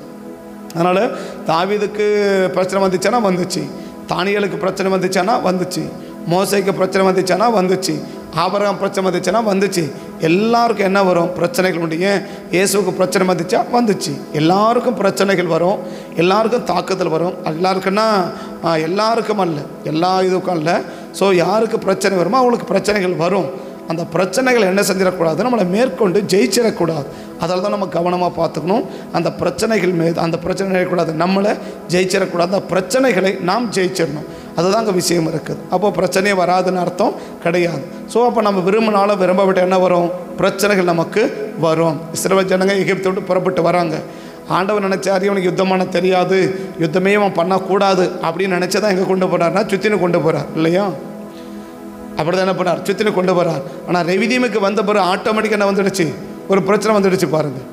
அதனால் தாவிதுக்கு பிரச்சனை வந்துச்சுன்னா வந்துச்சு. தானியலுக்கு பிரச்சனை வந்துச்சுன்னா வந்துச்சு. மோசைக்கு பிரச்சனை வந்துச்சுன்னா வந்துச்சு ஆபரகம் பிரச்சனை வந்துச்சுன்னா வந்துச்சு. எல்லாருக்கும் என்ன வரும்? பிரச்சனைகள் உண்டு. ஏன்? இயேசுவுக்கு பிரச்சனை வந்துச்சா? வந்துச்சு. எல்லாருக்கும் பிரச்சனைகள் வரும். எல்லாருக்கும் தாக்குதல் வரும். எல்லாருக்குன்னா எல்லாருக்கும் அல்ல. எல்லா இதுக்கும் அல்ல. ஸோ யாருக்கு பிரச்சனை வருமோ அவங்களுக்கு பிரச்சனைகள் வரும். அந்த பிரச்சனைகள் என்ன செஞ்சிடக்கூடாது நம்மளை மேற்கொண்டு ஜெயிச்சிடக்கூடாது. அதில் தான் நம்ம கவனமாக பார்த்துக்கணும். அந்த பிரச்சனைகள் மீது அந்த பிரச்சனை கூடாது நம்மளை ஜெயிச்சிடக்கூடாது. அந்த பிரச்சனைகளை நாம் ஜெயிச்சிடணும். அதுதான் அங்கே விஷயம் இருக்குது. அப்போது பிரச்சனையே வராதுன்னு அர்த்தம் கிடையாது. ஸோ அப்போ நம்ம விரும்பினாலும் விரும்பப்பட்ட என்ன வரும்? பிரச்சனைகள் நமக்கு வரும். இஸ்ரேல் ஜனங்க எகிப்தை விட்டு புறப்பட்டு வராங்க. ஆண்டவன் நினச்சாரு இவனுக்கு யுத்தம் பண்ண தெரியாது. யுத்தமே அவன் பண்ணக்கூடாது. அப்படின்னு நினச்சி தான் எங்கே கொண்டு போகிறார்னா சுத்தினு கொண்டு போகிறார் இல்லையா? அப்படி தான் என்ன பண்ணார்? சுத்தினு கொண்டு போகிறார் ஆனால் ரெவிதீமுக்கு வந்த பிறகு ஆட்டோமேட்டிக்காக என்ன வந்துடுச்சு? ஒரு பிரச்சனை வந்துடுச்சு பாருங்கள்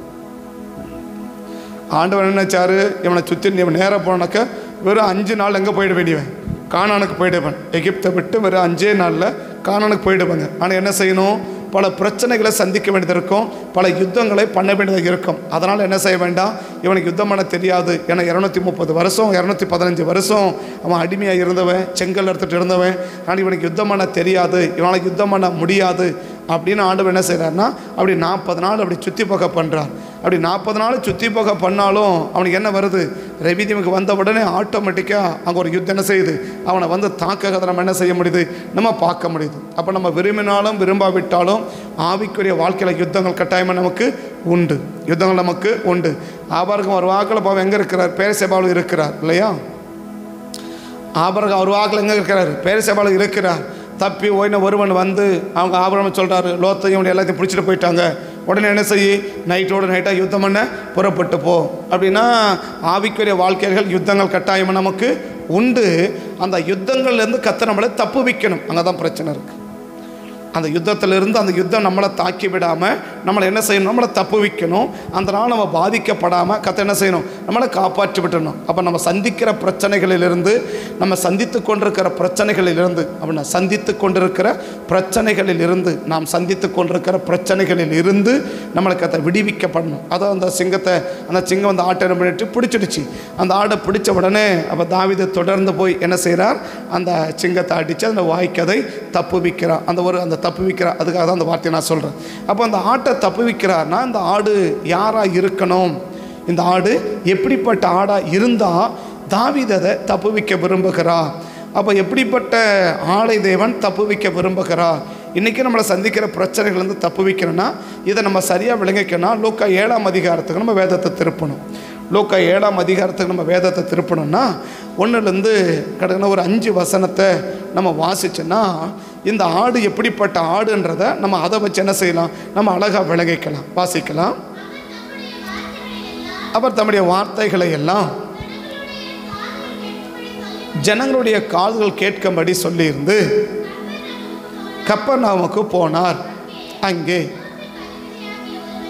ஆண்டவன் நினச்சாரு? இவனை சுற்றி இவன் நேராக போனாக்க வெறும் அஞ்சு நாள் எங்கே போயிட வேண்டியவன்? காணானுக்கு போயிடுவன். எகிப்தை விட்டு வெறும் அஞ்சே நாளில் காணானுக்கு போயிடுவாங்க. ஆனால் என்ன செய்யணும்? பல பிரச்சனைகளை சந்திக்க வேண்டியது இருக்கும். பல யுத்தங்களை பண்ண வேண்டியது இருக்கும். அதனால் என்ன செய்ய வேண்டாம்? இவனுக்கு யுத்தம் பண்ண தெரியாது. ஏன்னா இரநூத்தி முப்பது வருஷம் இரநூத்தி பதினஞ்சு வருஷம் அவன் அடிமையாக இருந்தவன் செங்கல் எடுத்துகிட்டு இருந்தவன். ஆனால் இவனுக்கு யுத்தம் பண்ண தெரியாது. இவனால் யுத்தம் பண்ண முடியாது. அப்படின்னு ஆண்டவன் என்ன செய்கிறாருன்னா அப்படி நாற்பது நாள் அப்படி சுற்றி பார்க்க பண்ணுறார் அப்படி நாற்பது நாள் சுற்றி போக பண்ணாலும் அவனுக்கு என்ன வருது? ரெவிதீமுக்கு வந்த உடனே ஆட்டோமேட்டிக்காக அங்கே ஒரு யுத்தம் என்ன செய்யுது? அவனை வந்து தாக்கத்தை நம்ம என்ன செய்ய முடியுது? நம்ம பார்க்க முடியுது. அப்போ நம்ம விரும்பினாலும் விரும்பாவிட்டாலும் ஆவிக்குரிய வாழ்க்கையில் யுத்தங்கள் கட்டாயமாக நமக்கு உண்டு. யுத்தங்கள் நமக்கு உண்டு. ஆபாருக்கும் ஒரு வாக்கில் பாவம் எங்கே இருக்கிறார்? பேரசேபாவில் இருக்கிறார். இல்லையா? ஆபரகம் ஒரு வாக்கில் எங்கே இருக்கிறார்? பேரசேபாவில் இருக்கிறார். தப்பி ஓய்ன ஒருவன் வந்து அவங்க ஆபரம் சொல்கிறாரு லோத்தையும் எல்லாத்தையும் பிடிச்சிட்டு போயிட்டாங்க. உடனே என்ன செய்யி? நைட்டோடு நைட்டாக யுத்தம் பண்ண புறப்பட்டு போ. அப்படின்னா ஆவிக்குரிய வாழ்க்கைகள் யுத்தங்கள் கட்டாயம் நமக்கு உண்டு. அந்த யுத்தங்கள்லேருந்து கத்த நம்மளை தப்பு வைக்கணும் அங்கே தான் பிரச்சனை இருக்குது அந்த யுத்தத்திலிருந்து அந்த யுத்தம் நம்மளை தாக்கி விடாமல் நம்மளை என்ன செய்யணும்? நம்மளை தப்பு வைக்கணும். அந்த நாள் நம்ம பாதிக்கப்படாமல் கற்று என்ன செய்யணும்? நம்மளை காப்பாற்றி விட்டணும் அப்போ நம்ம சந்திக்கிற பிரச்சனைகளிலிருந்து நம்ம சந்தித்து கொண்டிருக்கிற பிரச்சனைகளிலிருந்து அப்படின்னா சந்தித்து கொண்டிருக்கிற பிரச்சனைகளில் இருந்து நாம் சந்தித்து கொண்டிருக்கிற பிரச்சனைகளில் இருந்து நம்மளுக்கு அதை விடுவிக்கப்படணும். அதான் அந்த சிங்கத்தை அந்த சிங்கம் அந்த ஆட்டை என்ன பண்ணிட்டு பிடிச்சிடுச்சு. அந்த ஆடை பிடிச்ச உடனே அப்போ தாவிதை தொடர்ந்து போய் என்ன செய்கிறார் அந்த சிங்கத்தை அடித்து அந்த வாய்க்கதை தப்பு வைக்கிறார் அந்த ஒரு அந்த தப்பு வைக்கிறார் அதுக்காக தான் அந்த வார்த்தையை நான் சொல்கிறேன் அப்போ அந்த ஆட்டை தப்பு வைக்கிறார்னா இந்த ஆடு யாராக இருக்கணும்? இந்த ஆடு எப்படிப்பட்ட ஆடாக இருந்தால் தாவிததை தப்புவிக்க தப்பு வைக்க விரும்புகிறார் அப்போ எப்படிப்பட்ட ஆடை தேவன் தப்பு வைக்க விரும்புகிறார் இன்றைக்கி நம்மளை சந்திக்கிற பிரச்சனைகள் வந்து தப்பு வைக்கணும்னா இதை நம்ம சரியாக விளங்கிக்கணும் லோக்கா ஏழாம் அதிகாரத்துக்கு நம்ம வேதத்தை திருப்பணும். லோக்கா ஏழாம் அதிகாரத்துக்கு நம்ம வேதத்தை திருப்பணும்னா ஒன்றுலேருந்து கடந்த ஒரு அஞ்சு வசனத்தை நம்ம வாசிச்சோன்னா இந்த ஆடு எப்படிப்பட்ட ஆடுன்றதை நம்ம அதை வச்சு என்ன செய்யலாம்? நம்ம அழகாக விளங்கிக்கலாம். வாசிக்கலாம். அவர் தம்முடைய வார்த்தைகளை எல்லாம் ஜனங்களுடைய கால்கள் கேட்கும்படி சொல்லியிருந்து கப்பர்நாமுக்கு போனார். அங்கே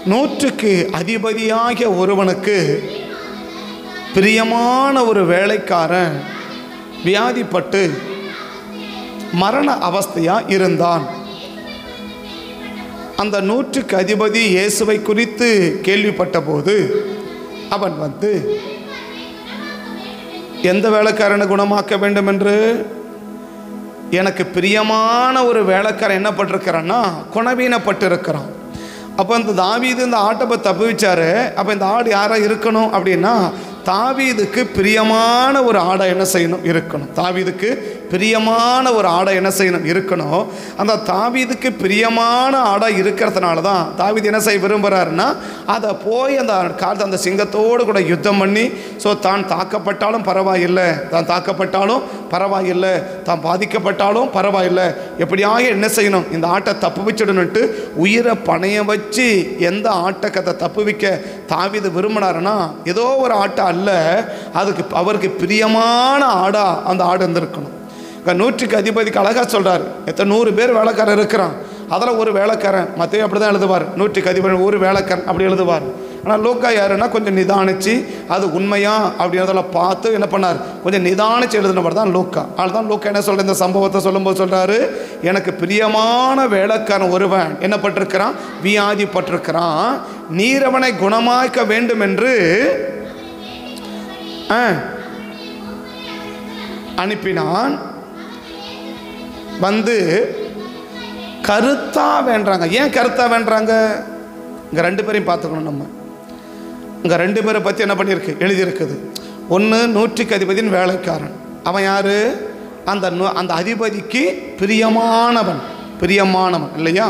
நூற்றுக்கு அதிபதியாகிய ஒருவனுக்கு பிரியமான ஒரு வேலைக்காரன் வியாதிப்பட்டு மரண அவஸ்தையாக இருந்தான். அந்த நூற்றுக்கு அதிபதி இயேசுவை குறித்து கேள்விப்பட்ட போது அவன் வந்து எந்த வேலைக்காரனை குணமாக்க வேண்டும் என்று எனக்கு பிரியமான ஒரு வேலைக்காரன் என்ன பட்டிருக்கிறான்னா குணவீனப்பட்டிருக்கிறான். அப்போ இந்த தாவீது இந்த ஆட்டை தப்பு வச்சாரு அப்போ இந்த ஆடு யாராக இருக்கணும் அப்படின்னா தாவீதுக்கு பிரியமான ஒரு ஆடை என்ன செய்யணும்? இருக்கணும். தாவீதுக்கு பிரியமான ஒரு ஆடை என்ன செய்யணும்? இருக்கணும். அந்த தாவீதுக்கு பிரியமான ஆடை இருக்கிறதுனால தான் தாவீது என்ன செய்ய விரும்புகிறாருன்னா அதை போய் அந்த காலத்து அந்த சிங்கத்தோடு கூட யுத்தம் பண்ணி ஸோ தான் தாக்கப்பட்டாலும் பரவாயில்லை. தான் தாக்கப்பட்டாலும் பரவாயில்லை. தான் பாதிக்கப்பட்டாலும் பரவாயில்லை. எப்படியாக என்ன செய்யணும்? இந்த ஆட்டை தப்பு வச்சிடணுன்ட்டு உயிரை பணைய வச்சு எந்த ஆட்டக்கத்தை தப்பு வைக்க தாவிது விரும்பினாருன்னா ஏதோ ஒரு ஆட்டை அல்ல அதுக்கு அவருக்கு பிரியமான ஆடாக அந்த ஆடு இருந்திருக்கணும் நூற்றுக்கு அதிபதிக்கு அழகா சொல்கிறார் எத்தனை நூறு பேர் வேலைக்காரன் இருக்கிறான். அதில் ஒரு வேலைக்காரன் மற்றவே அப்படி தான் எழுதுவார். நூற்றுக்கு அதிபதி ஒரு வேலைக்காரன் அப்படி எழுதுவார். ஆனால் லோக்கா யாருன்னா கொஞ்சம் நிதானிச்சு அது உண்மையா அப்படின்றதெல்லாம் பார்த்து என்ன பண்ணார்? கொஞ்சம் நிதானிச்சு எழுதினவர் தான் லோக்கா. அதனால தான் லோக்கா என்ன சொல்கிற இந்த சம்பவத்தை சொல்லும்போது சொல்கிறாரு எனக்கு பிரியமான வேலைக்காரன் ஒருவன் என்ன பட்டிருக்கிறான் வியாதிப்பட்டிருக்கிறான். நீரவனை குணமாக்க வேண்டும் என்று அனுப்பினான். வந்து கருத்தா வேண்டாங்க ஏன் கருத்தா வேண்டாங்க இங்கே ரெண்டு பேரையும் பார்த்துக்கணும் நம்ம. இங்கே ரெண்டு பேரை பற்றி என்ன பண்ணியிருக்கு? எழுதியிருக்குது. ஒன்று நூற்றுக்கு அதிபதியின் வேலைக்காரன். அவன் யார்? அந்த அந்த அதிபதிக்கு பிரியமானவன். பிரியமானவன் இல்லையா?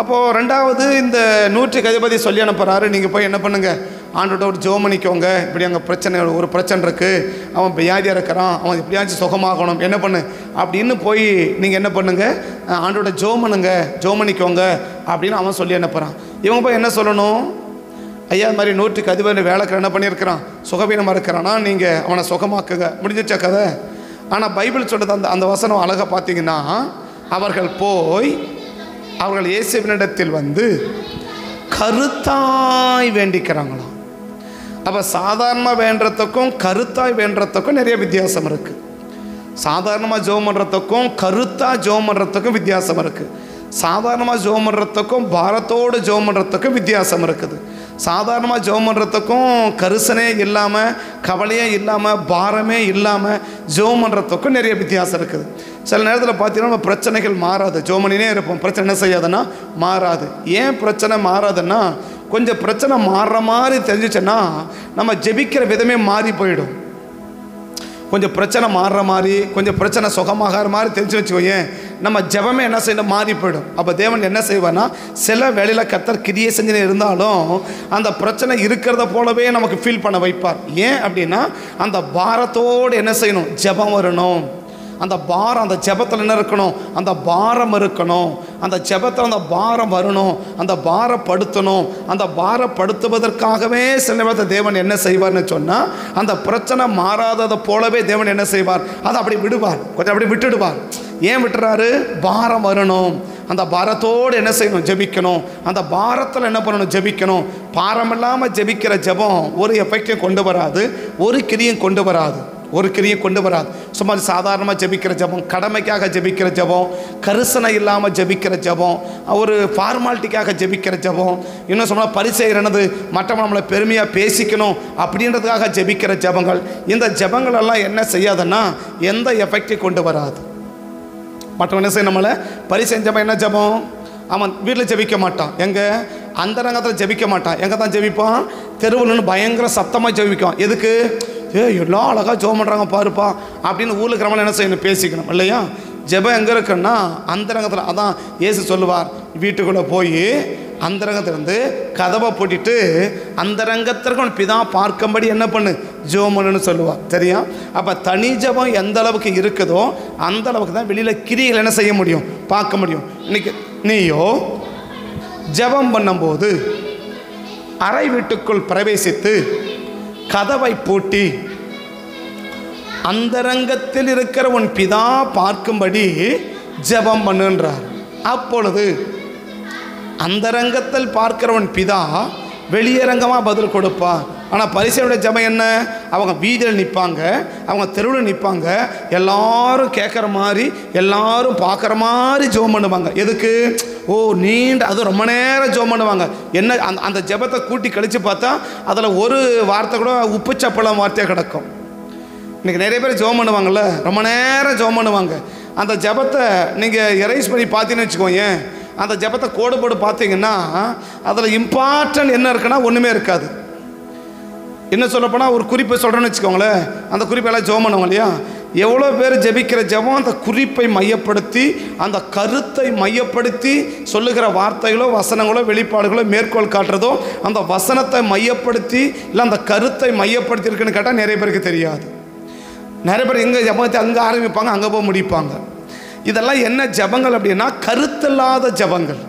அப்போது ரெண்டாவது இந்த நூற்றுக்கு அதிபதி சொல்லி அனுப்புகிறாரு நீங்கள் போய் என்ன பண்ணுங்கள் ஆண்டோட ஒரு ஜோமனிக்கோங்க இப்படி அங்கே பிரச்சனை ஒரு பிரச்சனை இருக்குது அவன் வியாதியாக இருக்கிறான். அவன் எப்படியாச்சும் சுகமாகணும். என்ன பண்ணு? அப்படின்னு போய் நீங்கள் என்ன பண்ணுங்கள் ஆண்டோட ஜோமனுங்க ஜோமனிக்கோங்க அப்படின்னு அவன் சொல்லி அனுப்புகிறான் இவங்க போய் என்ன சொல்லணும்? ஐயா இது மாதிரி நூற்றுக்கு அதிபர் வேலைக்கு என்ன பண்ணியிருக்கிறான்? சுகவீனமாக இருக்கிறானா? நீங்கள் அவனை சுகமாக்குங்க. முடிஞ்சிச்ச கதை? ஆனால் பைபிள் சொல்கிறது அந்த அந்த வசனம் அழகாக பார்த்தீங்கன்னா அவர்கள் போய் அவர்கள் இயேசுவினிடத்தில் வந்து கருத்தாய் வேண்டிக்கிறாங்களாம். அப்போ சாதாரணமாக வேண்டுறதுக்கும் கருத்தாய் வேண்டுறதுக்கும் நிறைய வித்தியாசம் இருக்குது சாதாரணமாக ஜோம் பண்ணுறதுக்கும் கருத்தாக ஜோம் பண்ணுறதுக்கும் வித்தியாசம் இருக்குது சாதாரணமாக ஜோம் பண்ணுறதுக்கும் பாரத்தோடு ஜோம் பண்ணுறதுக்கும் வித்தியாசம் இருக்குது. சாதாரணமாக ஜோம் பண்ணுறதுக்கும் கரிசனே இல்லாமல் கவலையே இல்லாமல் பாரமே இல்லாமல் ஜோம் பண்ணுறதுக்கும் நிறைய வித்தியாசம் இருக்குது. சில நேரத்தில் பார்த்தீங்கன்னா நம்ம பிரச்சனைகள் மாறாது. ஜோமனினே இருப்போம். பிரச்சனை என்ன செய்யாதுன்னா மாறாது. ஏன் பிரச்சனை மாறாதுன்னா கொஞ்சம் பிரச்சனை மாறுற மாதிரி தெரிஞ்சிச்சுன்னா நம்ம ஜெபிக்கிற விதமே மாறி போயிடும். கொஞ்சம் பிரச்சனை மாறுற மாதிரி கொஞ்சம் பிரச்சனை சுகமாகிற மாதிரி தெரிஞ்சு வச்சுக்கோயேன் நம்ம ஜெபமே என்ன செய்யணும் மாறி போயிடும். அப்போ தேவன் என்ன செய்வார்னா சில வேலையில் கத்தர் கிரியை செஞ்சுன்னு இருந்தாலும் அந்த பிரச்சனை இருக்கிறத போலவே நமக்கு ஃபீல் பண்ண வைப்பார். ஏன் அப்படின்னா அந்த பாரத்தோடு என்ன செய்யணும்? ஜெபம் வரணும். அந்த பாரம் அந்த ஜெபத்தில் என்ன இருக்கணும் அந்த பாரம் இருக்கணும். அந்த ஜெபத்தில் அந்த பாரம் வரணும். அந்த பாரப்படுத்தணும் அந்த பாரப்படுத்துவதற்காகவே சில நேரத்தில் தேவன் என்ன செய்வார்னு சொன்னால் அந்த பிரச்சனை மாறாததை போலவே தேவன் என்ன செய்வார்? அதை அப்படி விடுவார். கொஞ்சம் அப்படி விட்டுடுவார். ஏன் விட்டுறாரு? பாரம் வரணும். அந்த பாரத்தோடு என்ன செய்யணும்? ஜெபிக்கணும். அந்த பாரத்தில் என்ன பண்ணணும்? ஜெபிக்கணும். பாரம் இல்லாமல் ஜெபிக்கிற ஜெபம் ஒரு எஃபெக்டையும் கொண்டு வராது. ஒரு கிரியும் கொண்டு வராது. ஒரு கிரியை கொண்டு வராது. சும்மா சாதாரணமாக ஜெபிக்கிற ஜெபம் கடமைக்காக ஜெபிக்கிற ஜெபம் கரிசனை இல்லாமல் ஜெபிக்கிற ஜெபம் ஒரு ஃபார்மாலிட்டிக்காக ஜெபிக்கிற ஜெபம் இன்னும் சொன்னால் பரிசெய்கிறது மற்றவங்க நம்மளை பெருமையாக பேசிக்கணும் அப்படின்றதுக்காக ஜெபிக்கிற ஜெபங்கள். இந்த ஜபங்கள் எல்லாம் என்ன செய்யாதுன்னா எந்த எஃபெக்டையும் கொண்டு வராது. மற்றவன் என்ன செய்ய நம்மளை? பரிசை என்ன ஜெபம்? அவன் வீட்டில் ஜெபிக்க மாட்டான். எங்கே? அந்த ரங்கத்தில் ஜெபிக்க மாட்டான். எங்கே தான் ஜெபிப்பான்? தெருவில் பயங்கர சத்தமாக ஜெபிப்பான் எதுக்கு? ஏ எல்லாம் அழகாக ஜெபம் பண்ணுறாங்க பாருப்பா. அப்படின்னு ஊரில் இருக்கிறவங்க என்ன செய்யணும்? பேசிக்கணும் இல்லையா? ஜெபம் எங்கே இருக்குன்னா அந்தரங்கத்தில் அதான் ஏசு சொல்லுவார் வீட்டுக்குள்ளே போய் அந்தரங்கத்திலிருந்து கதவை போட்டிட்டு அந்தரங்கத்திற்கு உன் பிதா பார்க்கும்படி என்ன பண்ணு? ஜோமனு சொல்லுவாள் சரியா? அப்போ தனி ஜபம் எந்த அளவுக்கு இருக்குதோ அந்த அளவுக்கு தான் வெளியில் கிரிகள் என்ன செய்ய முடியும்? பார்க்க முடியும். இன்னைக்கு நீயோ ஜெபம் பண்ணும்போது அறை வீட்டுக்குள் பிரவேசித்து கதவை பூட்டி அந்தரங்கத்தில் இருக்கிற உன் பிதா பார்க்கும்படி ஜெபம் பண்ணுன்றார். அப்பொழுது அந்தரங்கத்தில் பார்க்கிறவன் பிதா வெளியரங்கமாக பதில் கொடுப்பான் ஆனால் பரிசனுடைய ஜெபம் என்ன? அவங்க வீதியில் நிற்பாங்க அவங்க தெருவில் நிற்பாங்க எல்லாரும் கேட்குற மாதிரி எல்லாரும் பார்க்குற மாதிரி ஜோம் பண்ணுவாங்க. எதுக்கு? ஓ நீண்ட அது ரொம்ப நேரம் ஜோம் பண்ணுவாங்க. என்ன அந்த அந்த ஜெபத்தை கூட்டி கழித்து பார்த்தா அதில் ஒரு வார்த்தை கூட உப்பு சப்பளம் வார்த்தையாக கிடக்கும். இன்றைக்கி நிறைய பேர் ஜோம் பண்ணுவாங்கள்ல ரொம்ப நேரம் ஜெபம் பண்ணுவாங்க. அந்த ஜெபத்தை நீங்கள் எரைஸ் பண்ணி பார்த்தீங்கன்னு வச்சுக்கோங்க அந்த ஜெபத்தை கோடு போடு பார்த்தீங்கன்னா அதில் இம்பார்ட்டன்ட் என்ன இருக்குன்னா ஒன்றுமே இருக்காது. என்ன சொல்லப்போனால் ஒரு குறிப்பை சொல்கிறேன்னு வச்சுக்கோங்களேன். அந்த குறிப்பெல்லாம் ஜெபம் பண்ணுவாங்க இல்லையா? எவ்வளோ பேர் ஜெபிக்கிற ஜெபம் அந்த குறிப்பை மையப்படுத்தி அந்த கருத்தை மையப்படுத்தி சொல்லுகிற வார்த்தைகளோ வசனங்களோ வெளிப்பாடுகளோ மேற்கோள் காட்டுறதோ அந்த வசனத்தை மையப்படுத்தி இல்லை அந்த கருத்தை மையப்படுத்தி இருக்குன்னு கேட்டால் நிறைய பேருக்கு தெரியாது. நிறைய பேர் எங்கே ஜபத்தை அங்கே ஆரம்பிப்பாங்க அங்கே போய் முடிப்பாங்க. இதெல்லாம் என்ன ஜபங்கள் அப்படின்னா கருத்தில்லாத ஜபங்கள்.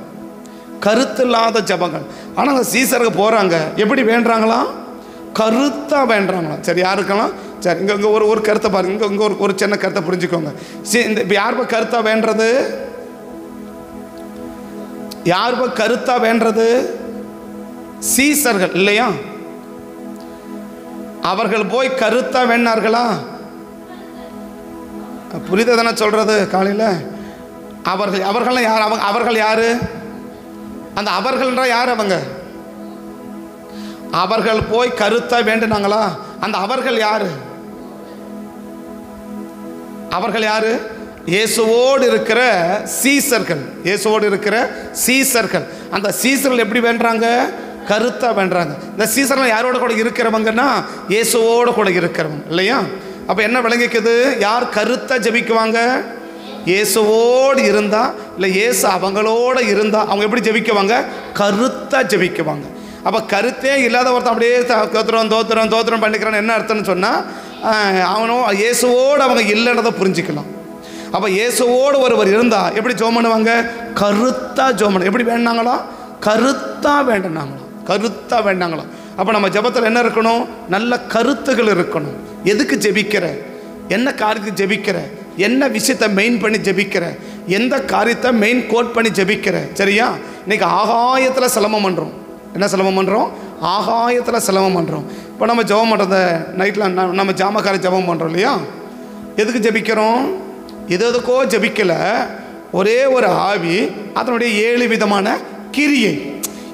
கருத்தில்லாத ஜபங்கள். ஆனால் அந்த சீசருக்கு போகிறாங்க எப்படி வேண்டுறாங்களாம் கருத்தாக வேண்டுறாங்களாம் சரி யாருக்கெல்லாம்? சரி இங்கே இங்கே ஒரு ஒரு கருத்தை பாருங்க. இங்கே இங்கே ஒரு ஒரு சின்ன கருத்தை புரிஞ்சுக்கோங்க. சரி இந்த இப்போ யார் கருத்தாக வேண்டது யார் இப்போ கருத்தாக வேண்டது சீசர்கள் இல்லையா? அவர்கள் போய் கருத்தாக வேண்டார்களா புரித தானே சொல்கிறது காலையில்? அவர்கள் அவர்கள்லாம் யார் அவங்க அவர்கள் யார்? அந்த அவர்கள்ன்றா யார் அவங்க? அவர்கள் போய் கருத்தா வேண்டுனாங்களா? அந்த அவர்கள் யாரு? அவர்கள் யாரு? இயேசுவோடு இருக்கிற சீசர்கள். இயேசுவோடு இருக்கிற சீசர்கள். அந்த சீசர்கள் எப்படி வேண்டுறாங்க? கருத்தாக வேண்டுறாங்க. இந்த சீசர்கள் யாரோட கூட இருக்கிறவங்கன்னா? இயேசுவோடு கூட இருக்கிறவங்க. இல்லையா? அப்போ என்ன விளங்கிக்குது? யார் கருத்தாக ஜபிக்குவாங்க? இயேசுவோடு இருந்தால் இல்லை இயேசு அவங்களோட இருந்தால் அவங்க எப்படி ஜபிக்குவாங்க? கருத்தாக ஜெபிக்குவாங்க. அப்போ கருத்தே இல்லாத ஒருத்தன் அப்படியே தோத்துறோம் தோத்திரம் தோத்திரம் தோத்திரம் என்ன அர்த்தம்னு சொன்னால் அவனும் இயேசுவோடு அவங்க இல்லைன்றதை புரிஞ்சுக்கலாம் அப்போ இயேசுவோடு ஒருவர் இருந்தால் எப்படி ஜோம் பண்ணுவாங்க? கருத்தாக ஜோம் எப்படி வேண்டாங்களா கருத்தாக வேண்டினாங்களோ. கருத்தாக வேண்டாங்களோ அப்போ நம்ம ஜெபத்தில் என்ன இருக்கணும்? நல்ல கருத்துகள் இருக்கணும். எதுக்கு ஜெபிக்கிற? என்ன காரியத்துக்கு ஜெபிக்கிற? என்ன விஷயத்தை மெயின் பண்ணி ஜெபிக்கிற? எந்த காரியத்தை மெயின் கோட் பண்ணி ஜெபிக்கிற? சரியா? இன்னைக்கு ஆகாயத்தில் சிலமம் பண்ணுறோம் என்ன சிலமம் பண்ணுறோம் ஆகாயத்தில் சிலமம் பண்ணுறோம் இப்போ நம்ம ஜெபம் பண்ணுறத நைட்டில் நம்ம ஜாமக்கார ஜெபம் பண்ணுறோம் இல்லையா? எதுக்கு ஜெபிக்கிறோம்? எது எதுக்கோ ஜபிக்கலை. ஒரே ஒரு ஆவி அதனுடைய ஏழு விதமான கிரியை.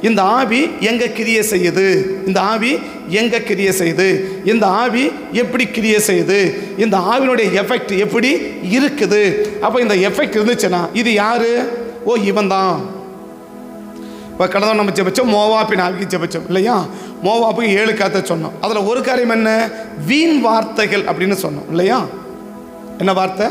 இந்த ஆவி எங்கே கிரியை செய்யுது? இந்த ஆவி எங்கே கிரியை செய்யுது? இந்த ஆவி எப்படி கிரியை செய்யுது? இந்த ஆவினுடைய எஃபெக்ட் எப்படி இருக்குது? அப்போ இந்த எஃபெக்ட் இருந்துச்சுன்னா இது யாரு? ஓ இவன் தான் இப்போ கடந்த நம்ம ஜெபிச்சோம் மோவாப்பின் ஆவிக்கு ஜெபிச்சோம் இல்லையா? மோவாப்புக்கு ஏழு காத்த சொன்னோம். அதில் ஒரு காரியம் என்ன? வீண் வார்த்தைகள் அப்படின்னு சொன்னோம் இல்லையா? என்ன வார்த்தை?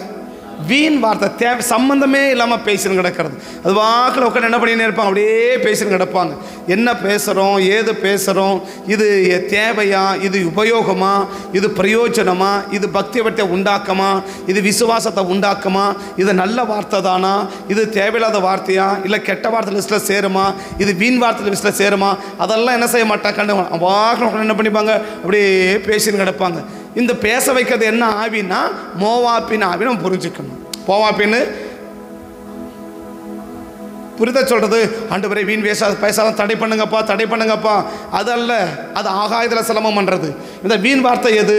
வீண் வார்த்தை தேவை சம்மந்தமே இல்லாமல் பேசின்னு கிடக்கிறது. அது வாக்கில் உட்காந்து என்ன பண்ணினே இருப்பாங்க? அப்படியே பேசின்னு கிடப்பாங்க. என்ன பேசுகிறோம் ஏது பேசுகிறோம் இது தேவையா? இது உபயோகமா? இது பிரயோஜனமா? இது பக்தி வட்டை உண்டாக்குமா? இது விசுவாசத்தை உண்டாக்குமா? இது நல்ல வார்த்தை தானா? இது தேவையில்லாத வார்த்தையா? இல்லை கெட்ட வார்த்தை லிஸ்ட்டில் சேருமா? இது வீண் வார்த்தை லிஸ்ட்டில் சேருமா? அதெல்லாம் என்ன செய்ய மாட்டாங்க? கண்டு வாக்கில் உட்காந்து என்ன பண்ணிப்பாங்க? அப்படியே பேசின்னு கிடப்பாங்க. இந்த பேச வைக்கிறது என்ன ஆவின்னா மோவாப்பின் ஆவி நம்ம புரிஞ்சுக்கணும். மோவாப்பின்னு புரித சொல்றது? ஆண்டு வரை வீண் பேசாத பேசாத தடை பண்ணுங்கப்பா தடை பண்ணுங்கப்பா. அது அல்ல அது ஆகாயத்தில் சிரமம் பண்ணுறது இந்த வீண் வார்த்தை எது?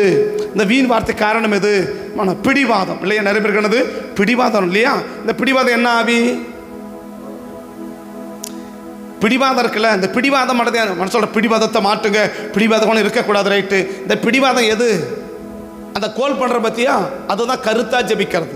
இந்த வீண் வார்த்தை காரணம் எது? மன பிடிவாதம். இல்லையா? நிறைய பேருக்கு என்னது? பிடிவாதம் இல்லையா? இந்த பிடிவாதம் என்ன ஆவி? பிடிவாதம் இருக்குல்ல இந்த பிடிவாதம் மட்டும் மனசோட பிடிவாதத்தை மாட்டுங்க பிடிவாதம் இருக்கக்கூடாது ரைட்டு இந்த பிடிவாதம் எது? அந்த கோல் பண்ணுற பற்றியா அதுதான் கருத்தா ஜெபிக்கிறது.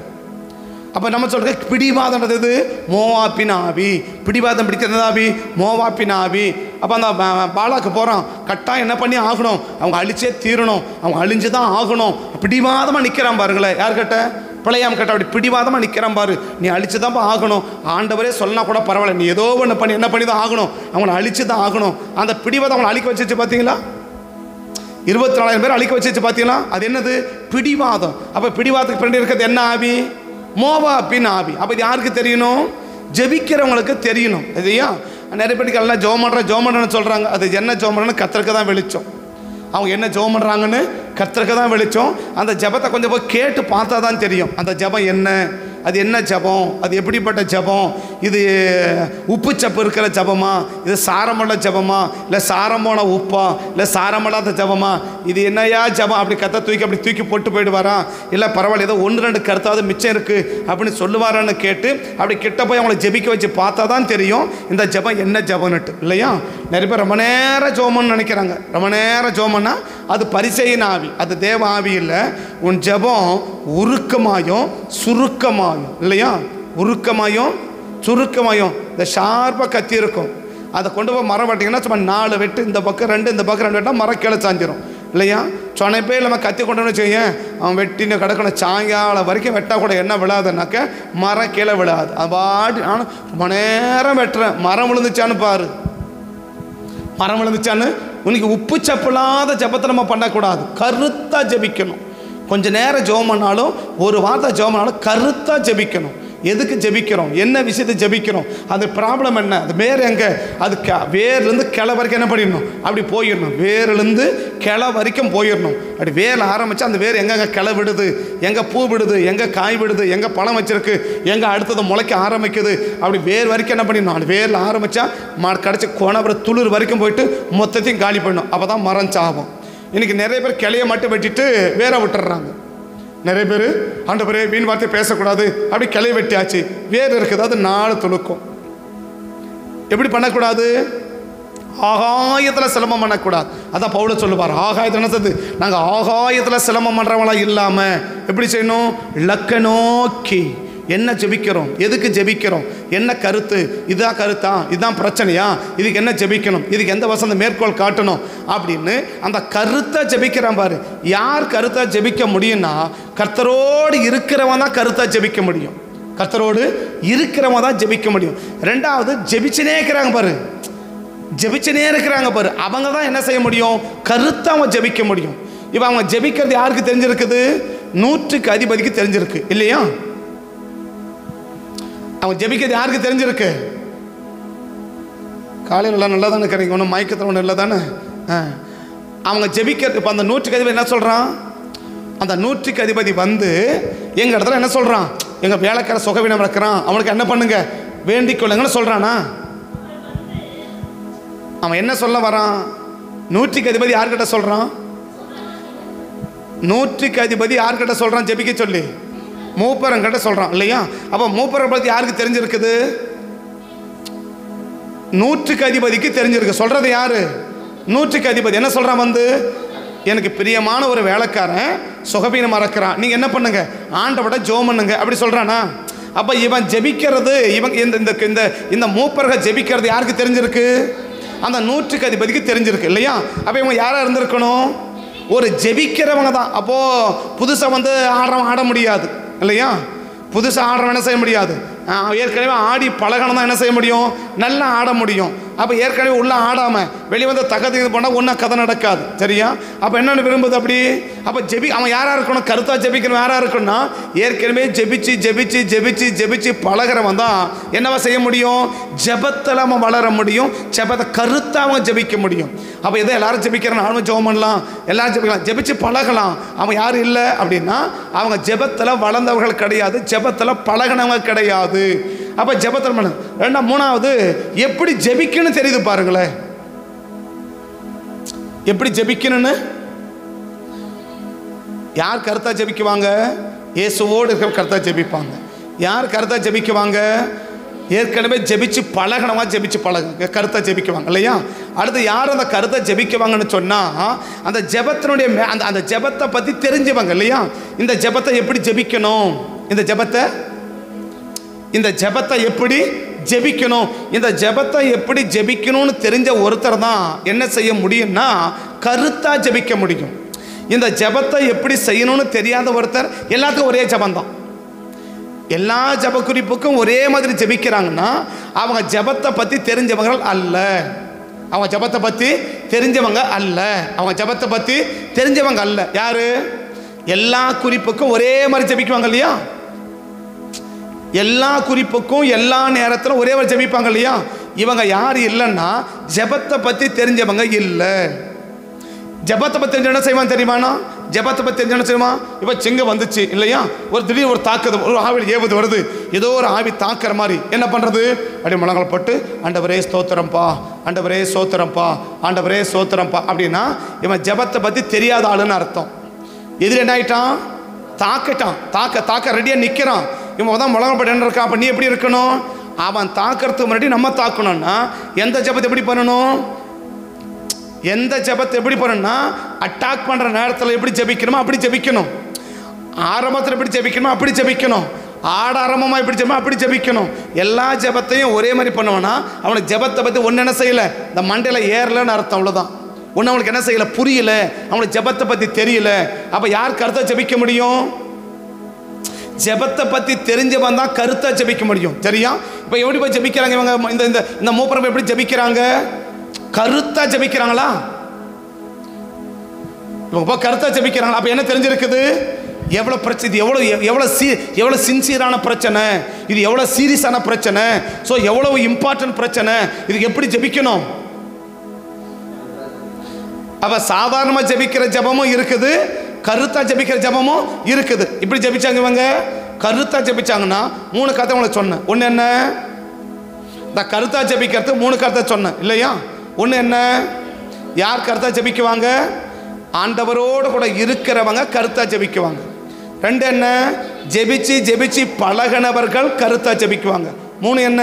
அப்போ நம்ம சொல்ற பிடிவாதம்ன்றது எது? மோவாப்பின் ஆவி பிடிவாதம் பிடிக்கிறது ஆவி மோவாப்பின் ஆவி அப்போ அந்த பாலாக்கு போகிறோம் கட்டாயம் என்ன பண்ணி ஆகணும்? அவங்க அழிச்சே தீரணும். அவங்க அழிஞ்சு தான் ஆகணும் பிடிவாதமாக நிற்கிறான் பாருங்களேன் யார்கிட்ட பிழையாம கேட்ட. அப்படி பிடிவாதமாக நிற்கிறான் பாரு. நீ அழிச்சு தான் ஆகணும். ஆண்டவரே சொல்லனா கூட பரவாயில்ல. நீ ஏதோ ஒன்று பண்ணி என்ன பண்ணி தான் ஆகணும்? அவனை அழிச்சு தான் ஆகணும். அந்த பிடிவாதம் அவனை அழிக்க வச்சிச்சு பார்த்தீங்களா இருபத்தி நாலாயிரம் பேர் அழிக்க வச்சு பார்த்தீங்களா அது என்னது? பிடிவாதம். அப்போ பிடிவாதத்துக்கு பின்னாடி இருக்கிறது என்ன ஆவி? மோவா அப்படின்னு ஆவி. அப்போ இது யாருக்கு தெரியணும் ஜெபிக்கிறவங்களுக்கு தெரியணும் இதையா நிறைய பேருக்கு எல்லாம் ஜோம் பண்ணுற ஜோம் பண்ணுறேன்னு சொல்கிறாங்க அது என்ன ஜோம் பண்ணுறன்னு கத்திரக்கு தான் வெளிச்சம். அவங்க என்ன ஜெபம் பண்ணுறாங்கன்னு கத்திரக்கு தான் வெளிச்சம். அந்த ஜெபத்தை கொஞ்சம் போய் கேட்டு பார்த்தா தான் தெரியும். அந்த ஜெபம் என்ன? அது என்ன ஜபம்? அது எப்படிப்பட்ட ஜபம்? இது உப்பு சப்பு இருக்கிற ஜபமா? இது சாரமுள்ள ஜபமா? இல்லை சாரம் போன உப்பா? இல்லை சாரமில்லாத ஜபமா? இது என்னையா ஜெபம்? அப்படி கத்த தூக்கி அப்படி தூக்கி போட்டு போயிடுவாரா? இல்லை பரவாயில்ல ஏதோ ஒன்று ரெண்டு கருத்தாவது மிச்சம் இருக்குது அப்படின்னு சொல்லுவாரான்னு கேட்டு அப்படி கிட்ட போய் அவங்கள ஜெபிக்க வச்சு பார்த்தா தான் தெரியும் இந்த ஜெபம் என்ன ஜெபம்னுட்டு. இல்லையா? நிறைய பேர் ரொம்ப நேரம் ஜோமன்னு நினைக்கிறாங்க. ரொம்ப நேரம் ஜோமன்னா அது பரிசையின் ஆவி. அது தேவ ஆவி இல்லை. உன் ஜெபம் உருக்கமாயும் சுருக்கமாயும். இல்லையா? உருக்கமாயும் சுருக்கமாயும். இந்த ஷார்ப்பாக கத்தி இருக்கும். அதை கொண்டு போய் மரம் வெட்டிங்கன்னா சும்மா நாலு வெட்டு இந்த பக்கம் ரெண்டு இந்த பக்கம் ரெண்டு வெட்டா மரம் கீழே சாஞ்சிரும். இல்லையா? சொன்னப்பே நம்ம கத்தி கொண்டு செய்ய? அவன் வெட்டின்னு கிடக்கணும் சாயங்காலம் வரைக்கும் வெட்டா கூட என்ன விழாதுனாக்க மரம் கீழே விழாது. அது பாட்டு ஆனால் ரொம்ப நேரம் வெட்டுறேன். மரம் விழுந்துச்சான்னு பாரு. மரம் விழுந்துச்சான்னு? உனக்கு உப்பு சப்பில்லாத ஜபத்தை நம்ம பண்ணக்கூடாது. கருத்தாக ஜெபிக்கணும். கொஞ்சம் நேரம் ஜெபம் பண்ணாலும் ஒரு வார்த்தை ஜெபம் பண்ணாலும் கருத்தாக ஜெபிக்கணும். எதுக்கு ஜெபிக்கிறோம்? என்ன விஷயத்தை ஜெபிக்கிறோம்? அது ப்ராப்ளம் என்ன? அது வேர் எங்கே? அது க வேர்லேருந்து கிளை வரைக்கும் என்ன பண்ணிடணும்? அப்படி போயிடணும். வேர்லேருந்து கிளை வரைக்கும் போயிடணும். அப்படி வேர் ஆரம்பித்து அந்த வேர் எங்கெங்கே கிளை விடுது? எங்கே பூ விடுது? எங்கே காய் விடுது? எங்கே பழம் வச்சிருக்கு? எங்கே அடுத்தது முளைக்க ஆரம்பிக்குது? அப்படி வேர் வரைக்கும் என்ன பண்ணிடணும்? அது வேரில் ஆரம்பித்தா மா கிடச்சி கொணவர துளிர் வரைக்கும் போயிட்டு மொத்தத்தையும் காலி பண்ணணும் அப்போ தான் மரம் சாகும் இன்றைக்கி நிறைய பேர் கிளைய மட்டும் வெட்டிட்டு வேற விட்டுறாங்க நிறைய பேர் ஆண்டவரே வீண் வார்த்தை பேசக்கூடாது. அப்படி கிளை வெட்டியாச்சு. வேர் இருக்குது அது நாலு துளுக்கும் எப்படி பண்ணக்கூடாது? ஆகாயத்தில் சிலம்பம் பண்ணக்கூடாது. அதான் பவுல சொல்லுவார் ஆகாயத்தில் என்ன நாங்கள் ஆகாயத்தில் சிலம்பம் பண்ணுறவங்களாம் இல்லாமல் எப்படி செய்யணும்? லக்க நோக்கி. என்ன ஜெபிக்கிறோம்? எதுக்கு ஜெபிக்கிறோம்? என்ன கருத்து? இதுதான் கருத்தா? இதுதான் பிரச்சனையா? இதுக்கு என்ன ஜெபிக்கணும்? இதுக்கு எந்த வசந்த மேற்கோள் காட்டணும்? அப்படின்னு அந்த கருத்தை ஜெபிக்கிறான் பாரு. யார் கருத்தை ஜெபிக்க முடியும்னா கர்த்தரோடு இருக்கிறவன் தான் கருத்தை ஜெபிக்க முடியும். கர்த்தரோடு இருக்கிறவன் தான் ஜெபிக்க முடியும். ரெண்டாவது ஜெபிச்சுனே இருக்கிறாங்க பாரு. ஜெபிச்சுனே இருக்கிறாங்க பாரு. அவங்க தான் என்ன செய்ய முடியும்? கருத்தை அவன் ஜெபிக்க முடியும். இப்போ அவங்க ஜெபிக்கிறது யாருக்கு தெரிஞ்சிருக்குது? நூற்றுக்கு அதிபதிக்கு தெரிஞ்சிருக்கு. இல்லையா? அவன் ஜெபிக்கிறது யாருக்கு தெரிஞ்சிருக்கு? காலையில் எல்லாம் நல்லா தானே கிடைக்கும். ஒன்றும் மயக்கத்தில் ஒன்றும் இல்லை தானே ஆ. அவங்க ஜெபிக்கிறது இப்போ அந்த நூற்றுக்கு அதிபதி என்ன சொல்கிறான் அந்த நூற்றுக்கு அதிபதி வந்து எங்கள் இடத்துல என்ன சொல்கிறான் எங்கள் வேலைக்கார சுகவீனம் இருக்கிறான் அவனுக்கு என்ன பண்ணுங்க? வேண்டிக் கொள்ளுங்கன்னு சொல்கிறானா அவன் என்ன சொல்ல வரான்? நூற்றுக்கு அதிபதி யார்கிட்ட சொல்கிறான் நூற்றுக்கு அதிபதி யார்கிட்ட சொல்கிறான் ஜெபிக்க சொல்லி. மூப்பரங்கிட்ட சொல்கிறான் இல்லையா? அப்போ மூப்பரை பற்றி யாருக்கு தெரிஞ்சிருக்குது? நூற்றுக்கு அதிபதிக்கு தெரிஞ்சிருக்கு. சொல்கிறது யார்? நூற்றுக்கு அதிபதி. என்ன சொல்கிறான் வந்து? எனக்கு பிரியமான ஒரு வேலைக்காரன் சுகபீனம் மறக்கிறான் நீங்கள் என்ன பண்ணுங்க? ஆண்டவட ஜோம் பண்ணுங்க. அப்படி சொல்கிறானா அப்போ இவன் ஜெபிக்கிறது இவன் இந்த இந்த இந்த இந்த மூப்பர்கள் ஜெபிக்கிறது யாருக்கு தெரிஞ்சிருக்கு? அந்த நூற்றுக்கு அதிபதிக்கு தெரிஞ்சிருக்கு இல்லையா? அப்போ இவங்க யாராக இருந்திருக்கணும்? ஒரு ஜெபிக்கிறவங்க தான். அப்போது புதுசாக வந்து ஆடுறவன் ஆட முடியாது. இல்லையா? புதுசாக ஆடுறவன் என்ன செய்ய முடியாது? ஏற்கனவே ஆடி பழகணும் தான் என்ன செய்ய முடியும்? நல்லா ஆட முடியும். அப்போ ஏற்கனவே உள்ள ஆடாமல் வெளியே வந்து தகதி இது பண்ணால் ஒன்றா கதை நடக்காது. சரியா? அப்போ என்னென்னு விரும்புது அப்படி? அப்போ ஜெபி அவன் யாராக இருக்கணும்? கருத்தாக ஜெபிக்கணும் யாராக இருக்கணும்னா ஏற்கனவே ஜெபிச்சு ஜெபிச்சு ஜெபிச்சு ஜெபிச்சு பழகிறவன் தான் என்னவா செய்ய முடியும்? ஜெபத்தில் அவன் வளர முடியும். ஜெபத்தை கருத்தாக அவன் ஜெபிக்க முடியும். அப்போ எதை எல்லாரும் ஜெபிக்கிறான் நானும் ஜெபம் பண்ணலாம். எல்லாரும் ஜெபிக்கலாம். ஜெபிச்சு பழகலாம். அவன் யாரும் இல்லை அப்படின்னா அவங்க ஜெபத்தில் வளர்ந்தவர்கள் கிடையாது. ஜெபத்தில் பழகினவங்க கிடையாது. அப்போ ஜெபத்தில் பண்ண. ரெண்டாம் மூணாவது எப்படி ஜெபிக்கணும்னு தெரியுது பாருங்களேன். எப்படி ஜெபிக்கணும்னு? யார் கருத்தா ஜெபிக்குவாங்க? இயேசுவோடு இருக்கிற கருத்தா ஜெபிப்பாங்க. யார் கருத்தா ஜெபிக்குவாங்க? ஏற்கனவே ஜெபிச்சு பழகணமா ஜெபிச்சு பழகு கருத்தை ஜெபிக்குவாங்க இல்லையா? அடுத்து யார் அந்த கருத்தை ஜெபிக்குவாங்கன்னு சொன்னால் அந்த ஜெபத்தினுடைய மே- அந்த அந்த ஜெபத்தை பற்றி தெரிஞ்சுவாங்க இல்லையா? இந்த ஜெபத்தை எப்படி ஜெபிக்கணும்? இந்த ஜெபத்தை இந்த ஜெபத்தை எப்படி ஜெபிக்கணும்? இந்த ஜெபத்தை எப்படி ஜெபிக்கணும்னு தெரிஞ்ச ஒருத்தர் தான் என்ன செய்ய முடியும்னா கருத்தா ஜெபிக்க முடியும். இந்த ஜெபத்தை எப்படி செய்யணும்னு தெரியாத ஒருத்தர் எல்லாத்துக்கும் ஒரே ஜெபம் தான் எல்லா ஜப குறிப்புக்கும் ஒரே மாதிரி ஜெபிக்கிறாங்கன்னா அவங்க ஜெபத்தை பற்றி தெரிஞ்சவர்கள் அல்ல. அவங்க ஜெபத்தை பற்றி தெரிஞ்சவங்க அல்ல. அவங்க ஜெபத்தை பற்றி தெரிஞ்சவங்க அல்ல. யாரு? எல்லா குறிப்புக்கும் ஒரே மாதிரி ஜெபிக்குவாங்க இல்லையா? எல்லா குறிப்புக்கும் எல்லா நேரத்திலும் ஒரே ஒரு ஜெபிப்பாங்க இல்லையா? இவங்க யார் இல்லைன்னா ஜெபத்தை பற்றி தெரிஞ்சவங்க இல்லை. ஜெபத்தை பற்றி தெரிஞ்ச என்ன செய்வான் தெரியுமாண்ணா? ஜெபத்தை பற்றி தெரிஞ்ச என்ன செய்வான்? இப்போ சிங்கம் வந்துச்சு இல்லையா? ஒரு திடீர் ஒரு தாக்குது ஒரு ஆவில் ஏவுது வருது. ஏதோ ஒரு ஆவி தாக்குற மாதிரி. என்ன பண்ணுறது அப்படி முழங்கால் போட்டு ஆண்டவரே ஸ்தோத்திரம்ப்பா ஆண்டவரே சோத்திரம்ப்பா ஆண்டவரே சோத்திரம்ப்பா அப்படின்னா இவன் ஜெபத்தை பற்றி தெரியாத ஆளுன்னு அர்த்தம். எதிரி என்ன ஆயிட்டான்? தாக்கட்டான். தாக்க தாக்க ரெடியாக நிற்கிறான் இவன் தான் முழங்கால் போட்டு அப்போ நீ எப்படி இருக்கணும்? அவன் தாக்கிறதுக்கு முன்னாடி நம்ம தாக்கணும்னா எந்த ஜெபத்தை எப்படி பண்ணணும்? எந்த ஜெபத்தை எப்படி பண்ணணும்னா அட்டாக் பண்ணுற நேரத்தில் எப்படி ஜெபிக்கணுமோ அப்படி ஜபிக்கணும். ஆரம்பத்தில் எப்படி ஜெபிக்கணுமோ அப்படி ஜபிக்கணும். ஆட ஆரம்பமாக எப்படி ஜெபம் அப்படி ஜெபிக்கணும். எல்லா ஜெபத்தையும் ஒரே மாதிரி பண்ணுவோன்னா அவனுக்கு ஜெபத்தை பற்றி ஒன்று என்ன செய்யலை? இந்த மண்டையில் ஏறலன்னு அர்த்தம் அவ்வளோதான் ஒன்று அவனுக்கு என்ன செய்யலை? புரியல. அவனுக்கு ஜெபத்தை பற்றி தெரியல. அப்போ யார் கருத்தை ஜபிக்க முடியும்? ஜெபத்தை பற்றி தெரிஞ்சவன் தான் கருத்தை ஜெபிக்க முடியும். சரியா? இப்போ எப்படி போய் ஜெபிக்கிறாங்க இவங்க? இந்த இந்த இந்த மூப்பரம் எப்படி ஜெபிக்கிறாங்க? கருத்தா ஜெபிக்கிறாங்களா? இவங்க போய் கருத்தா ஜெபிக்கிறாங்களா? அப்போ என்ன தெரிஞ்சிருக்குது? எவ்வளோ பிரச்சனை இது எவ்வளோ எவ்வளோ சீ எவ்வளோ சின்சியரான பிரச்சனை? இது எவ்வளோ சீரியஸான பிரச்சனை? ஸோ எவ்வளோ இம்பார்ட்டன்ட் பிரச்சனை? இதுக்கு எப்படி ஜெபிக்கணும்? அப்போ சாதாரணமாக ஜெபிக்கிற ஜெபமும் இருக்குது. கருத்தா ஜெபிக்கிற ஜெபமும் இருக்குது. இப்படி ஜெபிச்சாங்க இவங்க? கருத்தா ஜெபிச்சாங்கன்னா மூணு கருத்தை உங்களுக்கு சொன்னேன். ஒன்று என்ன? இந்த கருத்தா ஜபிக்கிறது மூணு கருத்தை சொன்னேன். இல்லையா? ஒன்று என்ன? யார் கருத்தா ஜபிக்குவாங்க? ஆண்டவரோடு கூட இருக்கிறவங்க கருத்தா ஜெபிக்குவாங்க. ரெண்டு என்ன? ஜெபிச்சு ஜெபிச்சு பழகினவர்கள் கருத்தா ஜெபிக்குவாங்க. மூணு என்ன?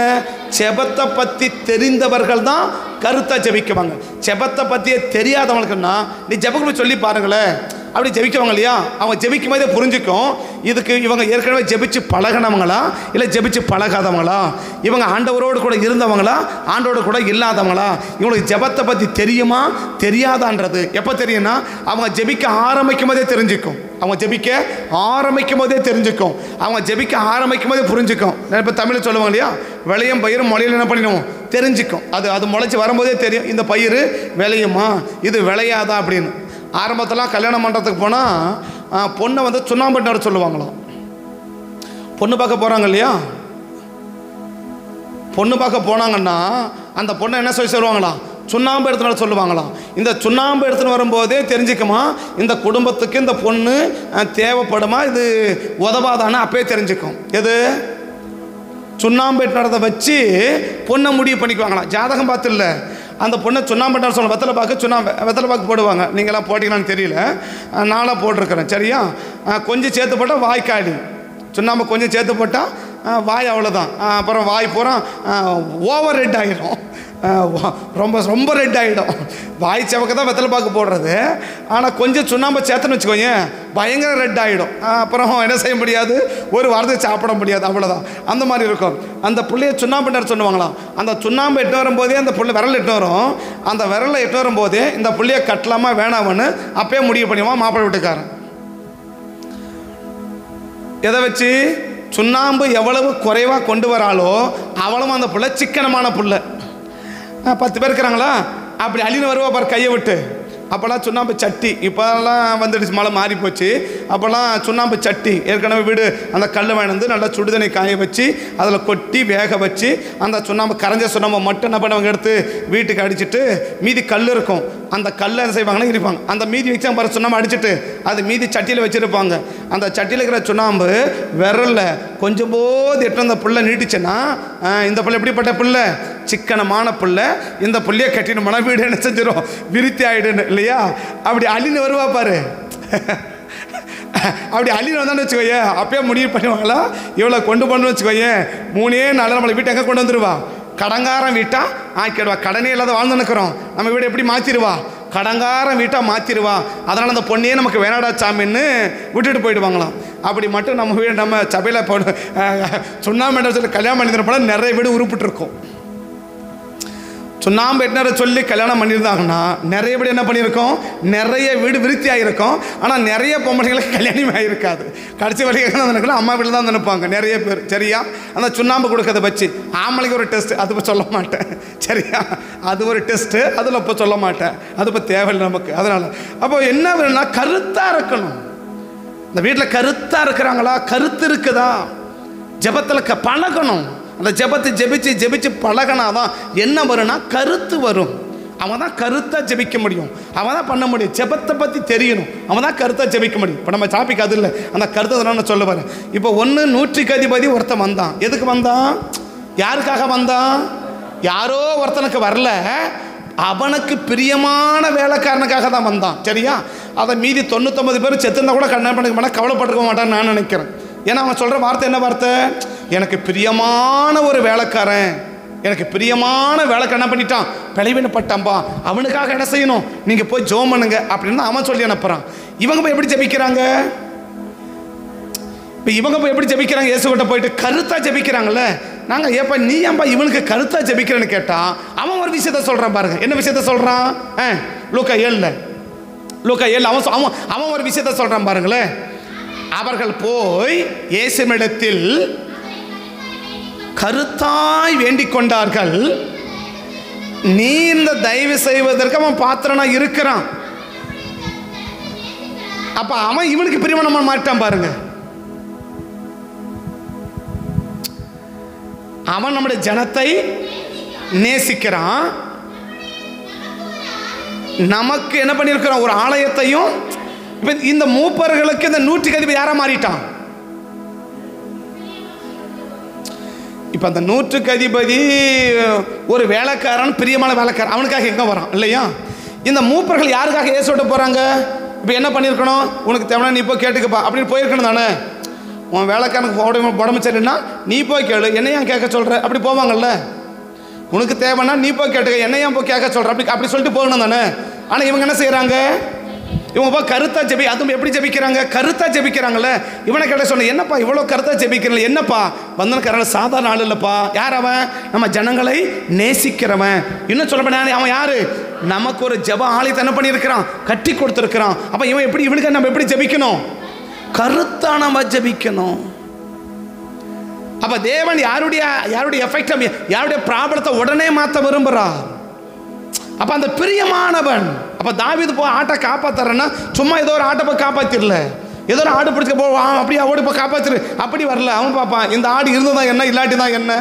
செபத்தை பற்றி தெரிந்தவர்கள் தான் கருத்தா ஜெபிக்குவாங்க. செபத்தை பற்றியே தெரியாதவங்களுக்குன்னா நீ ஜெபங்களை சொல்லி பாருங்களேன். அப்படி ஜெபிக்குவாங்க இல்லையா? அவங்க ஜெபிக்கும் போதே புரிஞ்சுக்கும். இதுக்கு இவங்க ஏற்கனவே ஜெபிச்சு பழகினவங்களா? இல்லை ஜெபிச்சு பழகாதவங்களா? இவங்க ஆண்டவரோடு கூட இருந்தவங்களா? ஆண்டோடு கூட இல்லாதவங்களா? இவங்களுக்கு ஜெபத்தை பற்றி தெரியுமா? தெரியாதான்றது. எப்போ தெரியும்னா அவங்க ஜெபிக்க ஆரம்பிக்கும் போதே தெரிஞ்சுக்கும். அவங்க ஜெபிக்க ஆரம்பிக்கும் போதே தெரிஞ்சுக்கும். அவங்க ஜெபிக்க ஆரம்பிக்கும் போதே புரிஞ்சுக்கும் இப்போ தமிழில் சொல்லுவாங்க இல்லையா? விளையும் பயிரும் மொழியில் என்ன பண்ணிடுவோம்? தெரிஞ்சுக்கும். அது அது முளைச்சி வரும்போதே தெரியும். இந்த பயிர் விளையுமா? இது விளையாதா அப்படின்னு. ஆரம்பத்தெல்லாம் கல்யாணம் பண்ணுறதுக்கு போனால் பொண்ணை வந்து சுண்ணாம்பு நட சொல்லுவாங்களாம். பொண்ணு பார்க்க போகிறாங்க இல்லையா? பொண்ணு பார்க்க போனாங்கன்னா அந்த பொண்ணை என்ன சொல்லி சொல்லுவாங்களாம்? சுண்ணாம்பு எடுத்துன்னு வர சொல்லுவாங்களாம். இந்த சுண்ணாம்பு எடுத்துன்னு வரும்போதே தெரிஞ்சுக்குமா? இந்த குடும்பத்துக்கு இந்த பொண்ணு தேவைப்படுமா? இது உதவாதான்னு அப்பயே தெரிஞ்சுக்கும். எது? சுண்ணாம்பு எடுத்துனதை வச்சு பொண்ணை முடிவு பண்ணிக்குவாங்களாம். ஜாதகம் பார்த்து இல்லை. அந்த பொண்ணை சுண்ணாம்பு எடுத்து சொல்ல வெத்தலை பாக்கு சுண்ணாம்பு வெத்தலை பாக்கு போடுவாங்க. நீங்களாம் போட்டிங்களான்னு தெரியல. நானாக போட்டிருக்கிறேன். சரியா? கொஞ்சம் சேர்த்து போட்டால் வாய்க்காடி சுண்ணாம்பு கொஞ்சம் சேர்த்து போட்டால் வாய் அவ்வளோதான் அப்புறம் வாய் பூரா ஓவர் ரெட் ஆகிடும் வா- ரொம்ப ரொம்ப ரெட் ஆகிடும் வாய் செவக்க தான் வெத்தலை பாக்கு போடுறது. ஆனால் கொஞ்சம் சுண்ணாம்பு சேர்த்துன்னு வச்சுக்கோங்க பயங்கர ரெட் ஆகிடும் அப்புறம் என்ன செய்ய முடியாது? ஒரு வாரத்துக்கு சாப்பிட முடியாது அவ்வளோதான் அந்த மாதிரி இருக்கும். அந்த புள்ளைய சுண்ணாம்பு நேரம் சொல்லுவாங்களாம். அந்த சுண்ணாம்பு எட்டு வரும்போதே அந்த புள்ளை விரல் எட்டு வரும். அந்த விரலை எட்டு வரும்போதே இந்த புள்ளைய கட்டலாமா வேணாமான்னு அப்பயே முடிவு பண்ணிடுவான் மாப்பிள்ளை வீட்டுக்காரன். எதை வச்சு? சுண்ணாம்பு எவ்வளவு குறைவாக கொண்டு வராலோ அவ்வளவு அந்த புள்ள சிக்கனமான புள்ள. பத்து பேர் இருக்கிறாங்களா? அப்படி அழினு வருவா பார் கையை விட்டு. அப்போல்லாம் சுண்ணாம்பு சட்டி இப்போல்லாம் வந்துடுச்சு மழை மாறி போச்சு அப்போல்லாம் சுண்ணாம்பு சட்டி ஏற்கனவே வீடு அந்த கல் வாங்கி வந்து நல்லா சுடுதண்ணி காய வச்சு அதில் கொட்டி வேக வச்சு அந்த சுண்ணாம்பு கரைஞ்ச சுண்ணாம்பை மட்டும் என்ன பண்ணுவாங்க எடுத்து வீட்டுக்கு அடிச்சிட்டு மீதி கல் இருக்கும். அந்த கல்லை என்ன செய்வாங்கன்னா இருப்பாங்க அந்த மீதி வச்சு பாரு சுண்ணாம்பு அடிச்சிட்டு அது மீதி சட்டியில் வச்சுருப்பாங்க. அந்த சட்டியில் இருக்கிற சுண்ணாம்பு விரலில் கொஞ்சம் போது எட்டு அந்த புள்ள நீட்டுச்சுன்னா இந்த புள்ள எப்படிப்பட்ட புள்ள சிக்கனமான புள்ள இந்த புள்ளைய கட்டினோம்னா வீடு என்ன செஞ்சிடும் விருத்தி ஆகிடுன்னு இல்லையா? அப்படி அழின்னு வருவா பாரு. அப்படி அழின்னு வந்தான்னு வச்சுக்கோயே அப்பயே முடிவு பண்ணுவாங்களா இவ்வளோ கொண்டு போகணும்னு வச்சுக்கோயே மூணே நாள் நம்மளை வீட்டை எங்கே கொண்டு வந்துடுவா கடங்காரம் வீட்டா? ஆக்கிடுவா கடனே இல்லாத வாழ்ந்து நிற்கிறோம். நம்ம வீடு எப்படி மாற்றிடுவா கடங்காரம் வீட்டா மாற்றிடுவா அதனால் அந்த பொண்ணையே நமக்கு வேணாடா சாமின்னு விட்டுட்டு போயிடுவாங்களாம். அப்படி மட்டும் நம்ம வீடு நம்ம சபையில் போன சுண்ணாம்பு சொல்லி கல்யாணம் பண்ணி போல நிறைய வீடு உருப்பிட்டுருக்கும். சுண்ணாம்பு எட்நரை சொல்லி கல்யாணம் பண்ணியிருந்தாங்கன்னா நிறைய வீடு என்ன பண்ணியிருக்கோம்? நிறைய வீடு விருத்தி ஆகிருக்கும் ஆனால் நிறைய பொம்பளைங்களுக்கு கல்யாணம் ஆகிருக்காது கடைசி வரைக்கும் அம்மா வீட்டில் தான் நினைப்பாங்க நிறைய பேர். சரியா? அந்த சுண்ணாம்பு கொடுக்கறத வச்சு ஆம்பளைக்கு ஒரு டெஸ்ட் அது இப்போ சொல்ல மாட்டேன். சரியா? அது ஒரு டெஸ்ட்டு அதில் இப்போ சொல்ல மாட்டேன். அது இப்போ தேவையில்லை நமக்கு. அதனால் அப்போ என்ன வேணும்னா கருத்தாக இருக்கணும். இந்த வீட்டில் கருத்தாக இருக்கிறாங்களா? கருத்து இருக்குதா? ஜெபத்தில் க பழகணும். அந்த ஜெபத்தை ஜெபிச்சு ஜெபிச்சு பழகினாதான் என்ன வரும்னா கருத்து வரும். அவன் தான் கருத்தாக ஜெபிக்க முடியும். அவன் தான் பண்ண முடியும். ஜெபத்தை பற்றி தெரியணும். அவன் தான் கருத்தாக ஜெபிக்க முடியும். இப்போ நம்ம டாபிக் அது இல்லை. அந்த கருத்தை நான் சொல்ல வரேன். இப்போ ஒன்று நூற்றுக்கு அதிபதி ஒருத்தன் வந்தான். எதுக்கு வந்தான்? யாருக்காக வந்தான்? யாரோ ஒருத்தனுக்கு வரல. அவனுக்கு பிரியமான வேலைக்காரனுக்காக தான் வந்தான். சரியா? அதை மீதி தொண்ணூத்தொம்பது பேர் செத்துருந்தா கூட கண்ணா பண்ணிக்க மாட்டேன் கவலைப்பட்டுக்க மாட்டான்னு நான் நினைக்கிறேன். ஏன்னா அவன் சொல்கிற வார்த்தை என்ன வார்த்தை? எனக்கு பிரியமான ஒரு வேலைக்காரன். எனக்கு பிரியமான வேலைக்கு என்ன பண்ணிட்டான்? பிழைவினப்பட்டான்பா. அவனுக்காக என்ன செய்யணும்? நீங்கள் போய் ஜோம் பண்ணுங்க அப்படின்னு அவன் சொல்லி அனுப்புகிறான் இவங்க போய் எப்படி ஜெபிக்கிறாங்க? இப்போ இவங்க போய் எப்படி ஜெபிக்கிறாங்க? இயேசுகிட்ட போயிட்டு கருத்தாக ஜெபிக்கிறாங்கல்ல? நாங்கள் ஏப்பா நீ ஏன்பா இவனுக்கு கருத்தாக ஜெபிக்கிறேன்னு கேட்டால் அவன் ஒரு விஷயத்த சொல்கிறான் பாருங்க. என்ன விஷயத்த சொல்கிறான் ஆ லூக்கா ஏழில். லூக்கா ஏழு அவன் அவன் அவன் ஒரு விஷயத்த சொல்கிறான் பாருங்களேன். அவர்கள் போய் இயேசுமிடத்தில் கருத்தாய் வேண்டிக் கொண்டார்கள். நீ இந்த தயவு செய்வதற்கு அவன் பாத்திரனா இருக்கிறான். அப்ப அவன் இவனுக்கு பிரிமணமா மாட்டான் பாருங்க. அவன் நம்முடைய ஜனத்தை நேசிக்கிறான். நமக்கு என்ன பண்ணியிருக்கிறான்? ஒரு ஆலயத்தையும் இப்போ இந்த மூப்பர்களுக்கு இந்த நூற்றுக்கு அதிபதி யாராக மாறிட்டான்? இப்போ அந்த நூற்றுக்கு அதிபதி ஒரு வேலைக்காரன் பிரியமான வேலைக்காரன் அவனுக்காக எங்கே வரான்? இல்லையா? இந்த மூப்பர்கள் யாருக்காக ஏசோட்ட போகிறாங்க இப்போ என்ன பண்ணியிருக்கணும் உனக்கு தேவையான நீ போய் கேட்டுக்கப்பா. அப்படின்னு போயிருக்கணும் தானே? உன் வேலைக்காரனுக்கு உடம்பு உடம்பு சரியில்லைன்னா நீ போய் கேளு. என்ன ஏன் கேட்க சொல்கிற அப்படி போவாங்கல்ல? உனக்கு தேவைன்னா நீ போய் கேட்டுக்க. என்ன ஏன் போய் கேட்க சொல்கிற அப்படி அப்படி சொல்லிட்டு போகணும் தானே? ஆனால் இவங்க என்ன செய்கிறாங்க இவங்க பா கருத்தா ஜெபி அதுவும் எப்படி ஜெபிக்கிறாங்க? கருத்தா ஜெபிக்கிறாங்கல்ல. இவனை கேட்ட சொன்ன என்னப்பா இவ்வளோ கருத்தா ஜெபிக்கிறல என்னப்பா? வந்தனக்காரன் சாதாரண ஆள் இல்லைப்பா. யார் அவன்? நம்ம ஜனங்களை நேசிக்கிறவன். இன்னும் சொல்லப்படாது அவன் யாரு? நமக்கு ஒரு ஜெப ஆலயத்தை என்ன பண்ணியிருக்கிறான். கட்டி கொடுத்துருக்கிறான். அப்போ இவன் எப்படி இவனுக்கு நம்ம எப்படி ஜெபிக்கணும்? கருத்தா நம்ம ஜெபிக்கணும். அப்ப தேவன் யாருடைய யாருடைய எஃபெக்ட் யாருடைய ப்ராப்ளத்தை உடனே மாற்ற விரும்புகிறார் அப்ப அந்த பிரியமானவன் அப்ப தாவிது போய் ஆட்டை காப்பாத்துறேன்னா சும்மா ஏதோ ஒரு ஆட்டை போய் காப்பாத்திரல. ஏதோ ஒரு ஆடு பிடிச்ச போ அப்படியே ஓடி போய் காப்பாத்திரு. அப்படி வரல. அவன் பார்ப்பான் இந்த ஆடு இருந்ததா என்ன இல்லாட்டி தான் என்ன?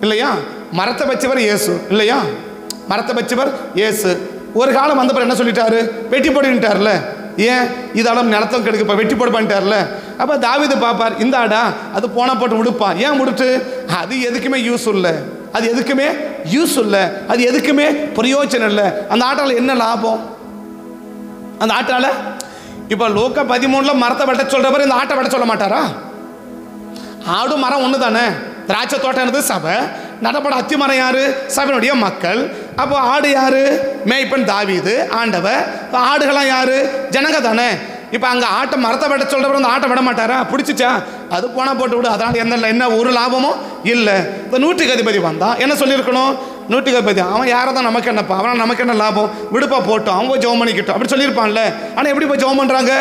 இல்லையா? மரத்தை வச்சவர் இயேசு. இல்லையா? மரத்தை வச்சவர் இயேசு. ஒரு காலம் வந்தப்பறம் என்ன சொல்லிட்டாரு? வெட்டி போடுன்ட்டார்ல ஏன்? இதாலும் நிலத்தம் கெடுக்கப்ப வெட்டி போடு பண்ணிட்டார்ல அப்போ தாவிது பார்ப்பார் இந்த ஆடா அது போன போட்டு உடுப்பான். ஏன் உடுட்டு அது எதுக்குமே யூஸ் இல்லை. அது எதுக்குமே? யூஸ் இல்லை. அது எதுக்குமே? பிரயோஜனம் இல்லை. அந்த ஆட்டால் என்ன லாபம்? அந்த ஆட்டால்? இப்போ லோக்க பதிமூணில் மரத்தை வெட்ட சொல்கிறவர் இந்த ஆட்டை வெட்ட சொல்ல மாட்டாரா? ஆடு மரம் ஒன்று தானே திராட்சை தோட்டம் சபை. நடப்பட அத்தி மரம் யாரு? சபையினுடைய மக்கள். அப்போ ஆடு யாரு? மேய்ப்பன் தாவிது ஆண்டவர். ஆடுகளாம் யாரு? ஜனங்க தானே இப்போ அங்கே ஆட்டை மரத்தை வெட்ட சொல்கிறவர் அந்த ஆட்டை விட மாட்டாரா? பிடிச்சிச்சா? அது போனால் போட்டு விடு. அதனால் என்ன என்ன ஒரு லாபமோ? இல்லை. இப்போ நூற்றுக்கு அதிபதி வந்தான் என்ன சொல்லியிருக்கணும்? நூற்றுக்கு அதிபதி. அவன் யாரை தான் நமக்கு என்னப்பா? அவனால் நமக்கு என்ன லாபம்? விடுப்பா போட்டோம். அவங்க ஜோம் பண்ணிக்கிட்டோம். அப்படி சொல்லியிருப்பான்ல. ஆனால் எப்படி இப்போ ஜோம் பண்ணுறாங்க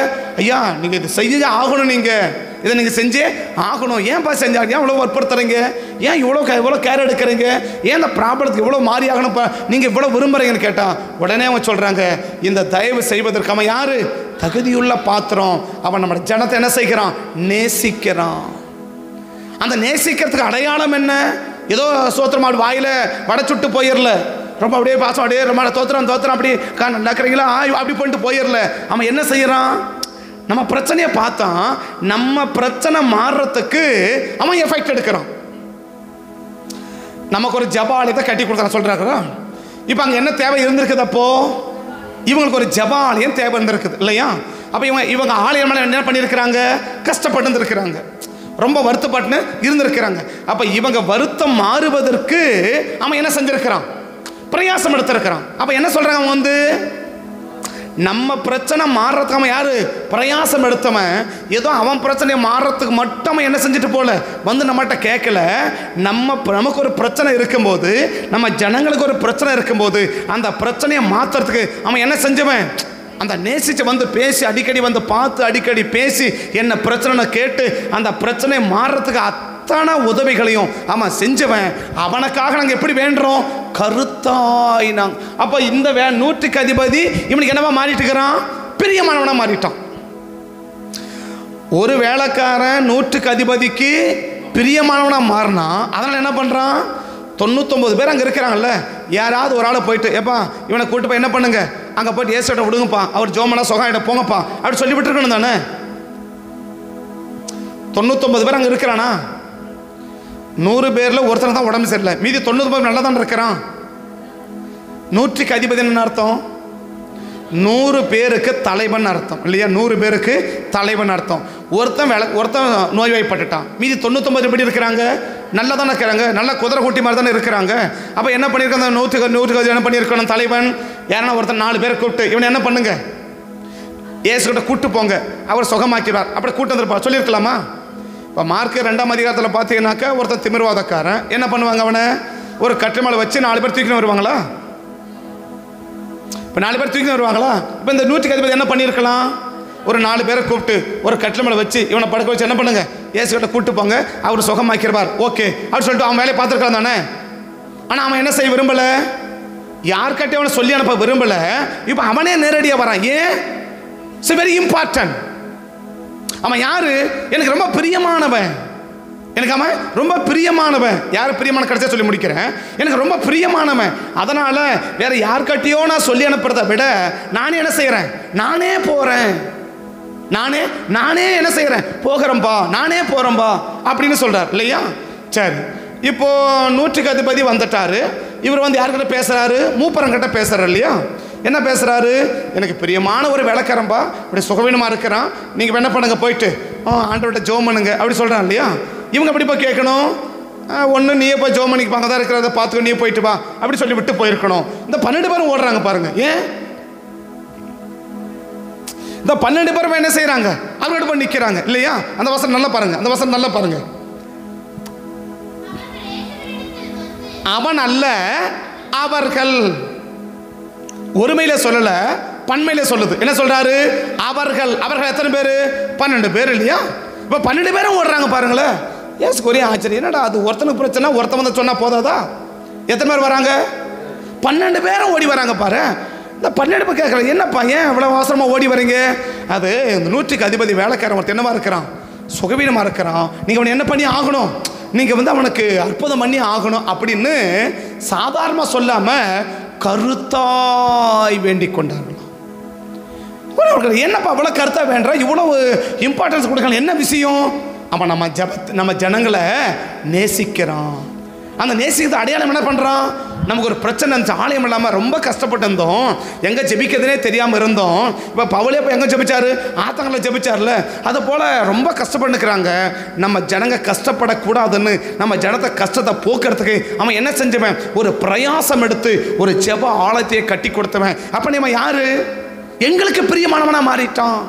ஐயா நீங்கள் இது செய்ய ஆகணும் நீங்கள் இதை நீங்கள் செஞ்சே ஆகணும். ஏன்ப்பா செஞ்சாங்க ஏன் இவ்வளோ வற்புறுத்துறீங்க? ஏன் இவ்வளோ இவ்வளோ கேர் எடுக்கிறீங்க? ஏன் இந்த ப்ராப்ளத்துக்கு இவ்வளோ மாறி ஆகணும்ப்பா நீங்கள் இவ்வளோ விரும்புகிறீங்கன்னு கேட்டால் உடனே அவன் சொல்கிறாங்க இந்த தயவு செய்வதற்கு அவன் யார்? தகுதியுள்ள பாத்திரம். அவன் நம்ம ஜனத்தை என்ன செய்கிறான்? நேசிக்கிறான். அந்த நேசிக்கிறதுக்கு அடையாளம் என்ன? ஏதோ சோத்திரமாடு வாயில் வடச்சுட்டு போயிடல ரொம்ப அப்படியே பாசம் அப்படியே ரொம்ப தோத்திரம் தோத்திரம் அப்படி கா- நடக்கிறீங்களா ஆ, அப்படி பண்ணிட்டு போயிடல அவன் என்ன செய்கிறான் நம்ம பிரச்சனையை பார்த்தான் நம்ம பிரச்சனை மாறுறதுக்கு அவன் எஃபெக்ட் எடுக்கிறான். நமக்கு ஒரு ஜபாலயத்தை கட்டி கொடுத்தாங்க சொல்றாங்களா இப்போ அங்கே என்ன தேவை இருந்திருக்குது அப்போ? இவங்களுக்கு ஒரு ஜபாலயம் தேவை இருந்திருக்குது இல்லையா? அப்போ இவங்க இவங்க ஆலயம் மேலே என்ன பண்ணியிருக்கிறாங்க? கஷ்டப்பட்டு இருந்திருக்கிறாங்க ரொம்ப வருத்தப்பட்டு இருந்திருக்கிறாங்க. அப்போ இவங்க வருத்தம் மாறுவதற்கு அவன் என்ன செஞ்சிருக்கிறான்? பிரயாசம் எடுத்திருக்கிறான். அப்போ என்ன சொல்கிறாங்க அவன் வந்து? நம்ம பிரச்சனை மாறுறதுக்கு அவன் யாரு? பிரயாசம் எடுத்தவன். ஏதோ அவன் பிரச்சனையை மாறுறதுக்கு மட்டும் அவன் என்ன செஞ்சுட்டு போல? வந்து நம்மகிட்ட கேட்கல நம்ம நமக்கு ஒரு பிரச்சனை இருக்கும்போது நம்ம ஜனங்களுக்கு ஒரு பிரச்சனை இருக்கும்போது அந்த பிரச்சனையை மாற்றுறதுக்கு அவன் என்ன செஞ்சவன்? அந்த நேசிச்சு வந்து பேசி அடிக்கடி வந்து பார்த்து அடிக்கடி பேசி என்ன பிரச்சனை கேட்டு அந்த பிரச்சனையை மாறுறதுக்கு அத்தனை உதவிகளையும் அவன் செஞ்சவன். அவனுக்காக நாங்கள் எப்படி வேண்டுறோம்? கருத்தாயினாங்க அப்போ இந்த வே நூற்றுக்கு அதிபதி இவனுக்கு என்னவா மாறிட்டு இருக்கிறான்? பிரியமானவனாக மாறிட்டான். ஒரு வேலைக்காரன் நூற்றுக்கு அதிபதிக்கு பிரியமானவனாக மாறினா அதனால் என்ன பண்ணுறான் தொண்ணூத்தொம்பது பேர் அங்கே இருக்கிறாங்கல்ல யாராவது ஒரு ஆளை போயிட்டு ஏப்பா இவனை கூட்டு போய் என்ன பண்ணுங்க? அங்கே போயிட்டு ஏசிட்ட விடுங்கப்பா. அவர் ஜோமனா சுகாயிட்ட போங்கப்பா. அப்படி சொல்லி விட்டுருக்கணும் தானே? தொண்ணூத்தொம்பது பேர் அங்கே இருக்கிறானா? நூறு பேரில் ஒருத்தர் தான் உடம்பு சரியில்லை. மீதி தொண்ணூறு பேர் நல்லா தான் இருக்கிறான். நூற்றுக்கு அதிபதி என்ன அர்த்தம்? நூறு பேருக்கு தலைவன் அர்த்தம். இல்லையா? நூறு பேருக்கு தலைவன் அர்த்தம். ஒருத்தன் வேலை ஒருத்தன் நோய்வாய்ப்பட்டுட்டான். மீதி தொண்ணூத்தொம்பது எப்படி இருக்கிறாங்க? நல்லா தானே இருக்கிறாங்க? நல்ல குதிரை கூட்டி மாதிரி தானே இருக்கிறாங்க? அப்போ என்ன பண்ணியிருக்காங்க? நூற்றுக்கு நூற்றுக்கு என்ன பண்ணியிருக்கணும்? தலைவன். யாரா ஒருத்தன் நாலு பேரை கூப்பிட்டு இவனை என்ன பண்ணுங்க? ஏசுகிட்ட கூட்டு போங்க. அவர் சுகமாக்கிறார் அப்படி கூட்டு வந்துருப்பா சொல்லியிருக்கலாமா? இப்போ மார்க்கு ரெண்டாம் அதிகாரத்தில் பார்த்தீங்கன்னாக்கா ஒருத்தன் திமிர்வாதக்காரன். என்ன பண்ணுவாங்க அவனை? ஒரு கட்டுமலை வச்சு நாலு பேர் தூக்கின்னு வருவாங்களா? இப்போ நாலு பேர் தூக்கின்னு வருவாங்களா? இப்போ இந்த நூற்றுக்கு அதிபதி என்ன பண்ணியிருக்கலாம்? ஒரு நாலு பேரை கூப்பிட்டு ஒரு கட்டில் வச்சு இவனை படுக்க வச்சு என்ன பண்ணுங்க? ஏசுகிட்ட கூப்பிட்டு போங்க. அவர் சுகமாக்கிடுவார். ஓகே. அப்படின்னு சொல்லிட்டு அவன் வேலையை பார்த்துருக்கலாம் தானே? ஆனால் அவன் என்ன செய்ய விரும்பலை? யார்கிட்ட அவனை சொல்லி அனுப்ப விரும்பலை. இப்போ அவனே நேரடியாக வரான். ஏன்? இட்ஸ் வெரி இம்பார்ட்டன்ட் அவன் யாரு? எனக்கு ரொம்ப பிரியமானவன். எனக்கு அவன் ரொம்ப பிரியமானவன். யார் பிரியமான கிடைச்சா சொல்லி முடிக்கிறேன்? எனக்கு ரொம்ப பிரியமானவன். அதனால வேற யார்கிட்டயோ நான் சொல்லி அனுப்புறதை விட நானே என்ன செய்யறேன் நானே போறேன். நானே நானே என்ன செய்யறேன் போகிறேன்பா நானே போறேன்பா அப்படின்னு சொல்றார் இல்லையா? சரி. இப்போ நூற்றுக்கு அதிபதி வந்துட்டாரு. இவர் வந்து யார்கிட்ட பேசுறாரு? மூப்பரங்கிட்ட பேசுறாரு இல்லையா? என்ன பேசுறாரு? எனக்கு பிரியமான ஒரு விளக்கரம்பா இப்படி சுகவீனமா இருக்கிறான். நீங்க என்ன பண்ணுங்க போயிட்டு. ஆ, ஆண்டவர்கிட்ட ஜோம் பண்ணுங்க. அப்படி சொல்றான் இல்லையா? இவங்க எப்படிப்பா கேட்கணும். ஒன்று நீயே போய் ஜோம் பண்ணிக்கு அங்கே தான் இருக்கிறத பார்த்துக்கோ நீ போயிட்டு வா. அப்படி சொல்லி விட்டு போயிருக்கணும். இந்த பன்னெண்டு பேரும் ஓடுறாங்க பாருங்க. ஏன்? இந்த பன்னெண்டு பேரும் என்ன செய்றாங்க? அவர்கிட்ட போய் நிற்கிறாங்க இல்லையா? அந்த வசனம் நல்லா பாருங்க. அந்த வசனம் நல்லா பாருங்க. அவன் அல்ல அவர்கள் ஒருமையில சொல்லல பன்மையில சொல்லுது. என்ன சொல்றாரு? அவர்கள் அவர்கள் எத்தனை பேர்? பன்னெண்டு பேர் இல்லையா? இப்போ பன்னெண்டு பேரும் ஓடுறாங்க பாருங்களேன் ஏசுக்கு ஒரே ஆச்சரியம். என்னடா அது ஒருத்தனுக்கு பிரச்சனை ஒருத்தன் வந்து சொன்னா போதாதா? எத்தனை பேர் வராங்க? பன்னெண்டு பேரும் ஓடி வராங்க பாரு. இந்த பன்னெண்டு பேர் கேட்குறேன் என்னப்பா ஏன் இவ்வளோ அவசரமாக ஓடி வரீங்க? அது இந்த நூற்றுக்கு அதிபதி வேலைக்காரன் ஒருத்தன் என்னவா இருக்கிறான்? சுகவீனமாக இருக்கிறான். நீங்கள் அவனை என்ன பண்ணி ஆகணும்? நீங்கள் வந்து அவனுக்கு அற்புதம் பண்ணி ஆகணும் அப்படின்னு சாதாரணமாக சொல்லாமல் கருத்தாய் வேண்டிக் கொண்டார்களாம் என்னப்பா அவ்வளோ கருத்தா வேண்டா? இவ்வளவு இம்பார்ட்டன்ஸ் கொடுக்கலாம் என்ன விஷயம்? அவன் நம்ம ஜப நம்ம ஜனங்களை நேசிக்கிறான். அந்த நேசிக்கிறத அடையாளம் என்ன பண்ணுறான் நமக்கு ஒரு பிரச்சனை இருந்துச்சு. ஆலயம் இல்லாமல் ரொம்ப கஷ்டப்பட்டு இருந்தோம். எங்கே ஜெபிக்கிறதுனே தெரியாமல் இருந்தோம். இப்போ பவுலே இப்போ எங்கே ஜெபிச்சாரு? ஆத்தங்களில் ஜெபிச்சார்ல. அது போல் ரொம்ப கஷ்டப்பட்டுக்கிறாங்க நம்ம ஜனங்க கஷ்டப்படக்கூடாதுன்னு நம்ம ஜனத்தை கஷ்டத்தை போக்குறதுக்கு அவன் என்ன செஞ்சவன்? ஒரு பிரயாசம் எடுத்து ஒரு ஜெப ஆலயத்தையே கட்டி கொடுத்தவன். அப்போ நம்ம யார்? எங்களுக்கு பிரியமானவனாக மாறிட்டான்.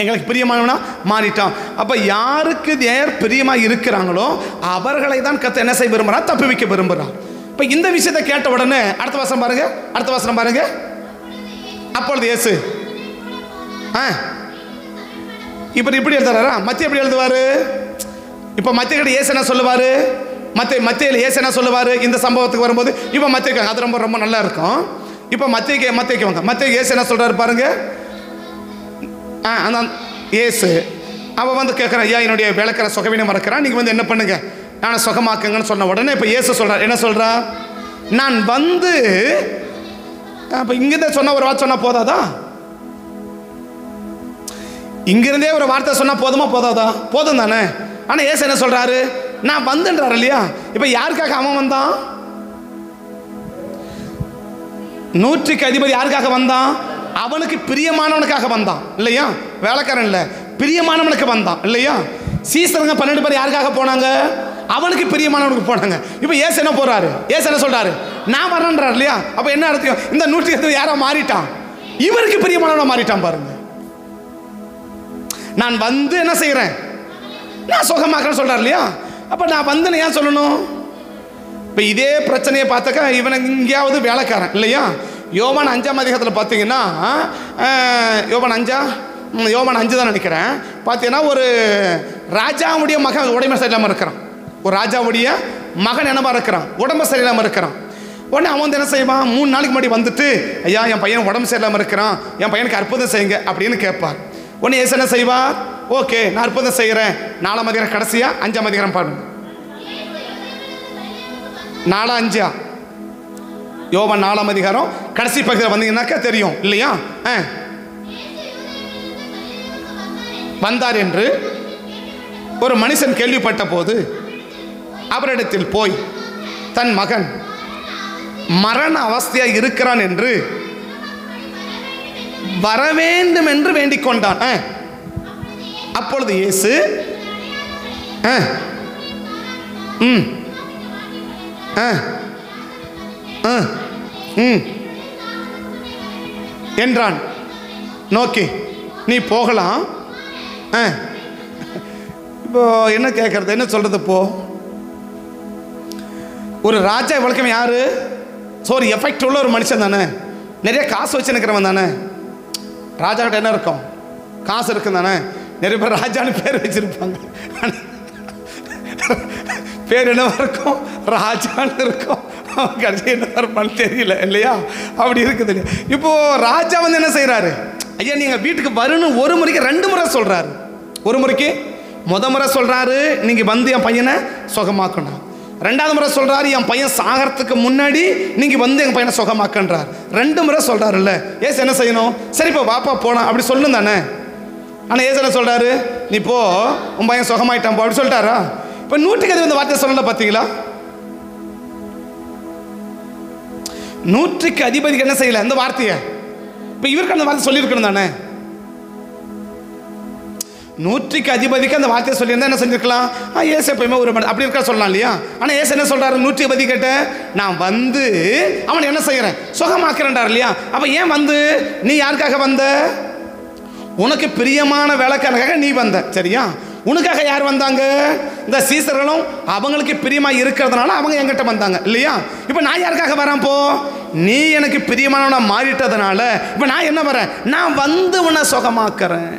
எங்களுக்கு பிரியமானவனா மாறிட்டான். அப்போ யாருக்கு யார் பிரியமாக இருக்கிறாங்களோ அவர்களை தான் கற்று என்ன செய்ய விரும்புகிறான் தப்பு வைக்க விரும்புகிறான் இப்போ இந்த விஷயத்தை கேட்ட உடனே அடுத்த வசனம் பாருங்க அடுத்த வசனம் பாருங்க. அப்பொழுது இயேசு ஆ இப்போ இப்படி எழுதுறாரா? மத்திய எப்படி எழுதுவாரு? இப்போ மத்திய கிட்ட இயேசு என்ன சொல்லுவார்? மத்திய மத்தியில் இயேசு என்ன சொல்லுவார்? இந்த சம்பவத்துக்கு வரும்போது இப்போ மத்திய அது ரொம்ப ரொம்ப நல்லா இருக்கும். இப்போ மத்திய மத்தியக்கு வாங்க. மத்திய இயேசு என்ன சொல்றாரு பாருங்க? ஆ அந்த ஏசு அவன் வந்து கேட்குறான் ஐயா என்னுடைய விளக்கிற சுகவீனம் மறக்கிறான். நீங்கள் வந்து என்ன பண்ணுங்கள் நான் சுகமாக்குங்கன்னு சொன்ன உடனே இப்போ இயேசு சொல்கிறார் என்ன சொல்கிறா நான் வந்து அப்போ இங்கிருந்தே சொன்ன ஒரு வார்த்தை சொன்னால் போதாதா? இங்கிருந்தே ஒரு வார்த்தை சொன்னால் போதுமா போதாதா? போதும் தானே. ஆனால் ஏசு என்ன சொல்கிறாரு நான் வந்துன்றார் இல்லையா? இப்போ யாருக்காக அவன் வந்தான்? நூற்றுக்கு அதிபதி யாருக்காக வந்தான்? அவனுக்கு பிரியமானவனுக்காக வந்தான். இல்லையா? வேலைக்காரன் இல்லை. பிரியமானவனுக்கு வந்தான். இல்லையா? சீசருங்க பன்னெண்டு பேர் யாருக்காக போனாங்க? அவனுக்கு பிரியமானவனுக்கு போனாங்க. இப்போ ஏசு என்ன போறாரு? ஏசு என்ன சொல்றாரு? நான் வரேன்றார் இல்லையா? அப்போ என்ன அர்த்தம்? இந்த நூற்றி அதிபதி யாரோ மாறிட்டான். இவருக்கு பிரியமானவனை மாறிட்டான் பாருங்க. நான் வந்து என்ன செய்கிறேன் நான் சுகமாக்குறேன்னு சொல்கிறார் இல்லையா? அப்ப நான் வந்து ஏன் சொல்லணும்? இப்போ இதே பிரச்சனையை பார்த்தாக்கா இவனை எங்கேயாவது வேலைக்காரன் இல்லையா? யோவான் அஞ்சாம் அதிகாரத்தில் பார்த்தீங்கன்னா யோவான் அஞ்சா? யோவான் அஞ்சு தான் நினைக்கிறேன். பார்த்தீங்கன்னா ஒரு ராஜாவுடைய மகன் உடைமை சரியில்லாமல் இருக்கிறான் ஒரு ராஜாவுடைய மகன் என்னமா இருக்கிறான்? உடம்பு சரியில்லாமல் இருக்கிறான். உடனே அவன் வந்து என்ன செய்வான்? மூணு நாளைக்கு முன்னாடி வந்துட்டு ஐயா என் பையன் உடம்பு சரியில்லாமல் இருக்கிறான். என் பையனுக்கு அற்புதம் செய்யுங்க அப்படின்னு கேட்பார். உடனே ஏசு என்ன செய்வா ஓகே நான் அற்புதம் செய்கிறேன் நாலாம் அதிகாரம் கடைசியா அஞ்சாம் அதிகாரம் பாருங்க. நாலா அஞ்சா? யோவன் நாலாம் அதிகாரம் கடைசி பகுதியில் வந்தீங்கன்னாக்கா தெரியும். இல்லையா? ஆ. வந்தார் என்று ஒரு மனுஷன் கேள்விப்பட்ட போது அவரிடத்தில் போய் தன் மகன் மரண அவஸ்தையாக இருக்கிறான் என்று வர வேண்டும் என்று வேண்டிக் கொண்டான். அப்பொழுது இயேசு ஆ. ம். ஆ. ஆ. ம். என்றான். நோக்கி நீ போகலாம். ஆ. இப்போ என்ன கேட்கறது என்ன சொல்றது? போ. ஒரு ராஜா விளக்கம் யாரு? ஸோ ஒரு எஃபெக்ட் உள்ள ஒரு மனுஷன் தானே. நிறைய காசு வச்சு நிற்கிறவன் தானே. ராஜா என்ன இருக்கும்? காசு இருக்கும் தானே. நிறைய பேர் ராஜான்னு பேர் வச்சிருப்பாங்க. பேர் என்னவா இருக்கும்? ராஜான்னு இருக்கும். கடைசி என்ன இருப்பான்னு தெரியல இல்லையா? அப்படி இருக்குது இல்லையா? இப்போ ராஜா வந்து என்ன செய்கிறாரு ஐயா நீங்கள் வீட்டுக்கு வரணும் ஒரு முறைக்கு ரெண்டு முறை சொல்கிறாரு ஒரு முறைக்கு முத முறை சொல்கிறாரு நீங்கள் வந்து என் பையனை சுகமாக்கணும். ரெண்டாவது முறை சொல்றாரு என் பையன் சாகறதுக்கு முன்னாடி நீங்க வந்து என் பையனை சுகமாக்கன்றார். ரெண்டு முறை சொல்கிறாருல்ல ஏசு என்ன செய்யணும்? சரி இப்போ வாப்பா போலாம். அப்படி சொல்லணும் தானே. ஆனால் ஏசு என்ன சொல்றாரு? நீ போ உன் பையன் சுகமாயிட்டான் போ. அப்படி சொல்லிட்டாரா? இப்போ நூற்றுக்கு அது இந்த வார்த்தை சொல்லல பார்த்தீங்களா நூற்றுக்கு அதிபதிக்கு என்ன செய்யல? இந்த வார்த்தையை. இப்போ இவருக்கு அந்த வார்த்தை சொல்லியிருக்கணும் தானே. நூற்றுக்கு அதிபதிக்கு அந்த வார்த்தையை சொல்லியிருந்தா என்ன செஞ்சிருக்கலாம்? ஆ ஏசு எப்பயுமே ஒரு அப்படி இருக்கா சொல்லலாம் இல்லையா? ஆனால் ஏசு என்ன சொல்றாரு? நூற்றி அதிபதி கேட்ட நான் வந்து அவனை என்ன செய்கிறேன் சுகமாக்குறேன்டார் இல்லையா? அப்போ ஏன் வந்து? நீ யாருக்காக வந்த? உனக்கு பிரியமான வேலைக்காரனுக்காக நீ வந்த. சரியா? உனக்காக யார் வந்தாங்க? இந்த சீசர்களும் அவங்களுக்கு பிரியமா இருக்கிறதுனால அவங்க என்கிட்ட வந்தாங்க இல்லையா? இப்போ நான் யாருக்காக வரேன் போ? நீ எனக்கு பிரியமானவனா மாறிட்டதுனால இப்போ நான் என்ன வரேன்? நான் வந்து உன்னை சுகமாக்குறேன்.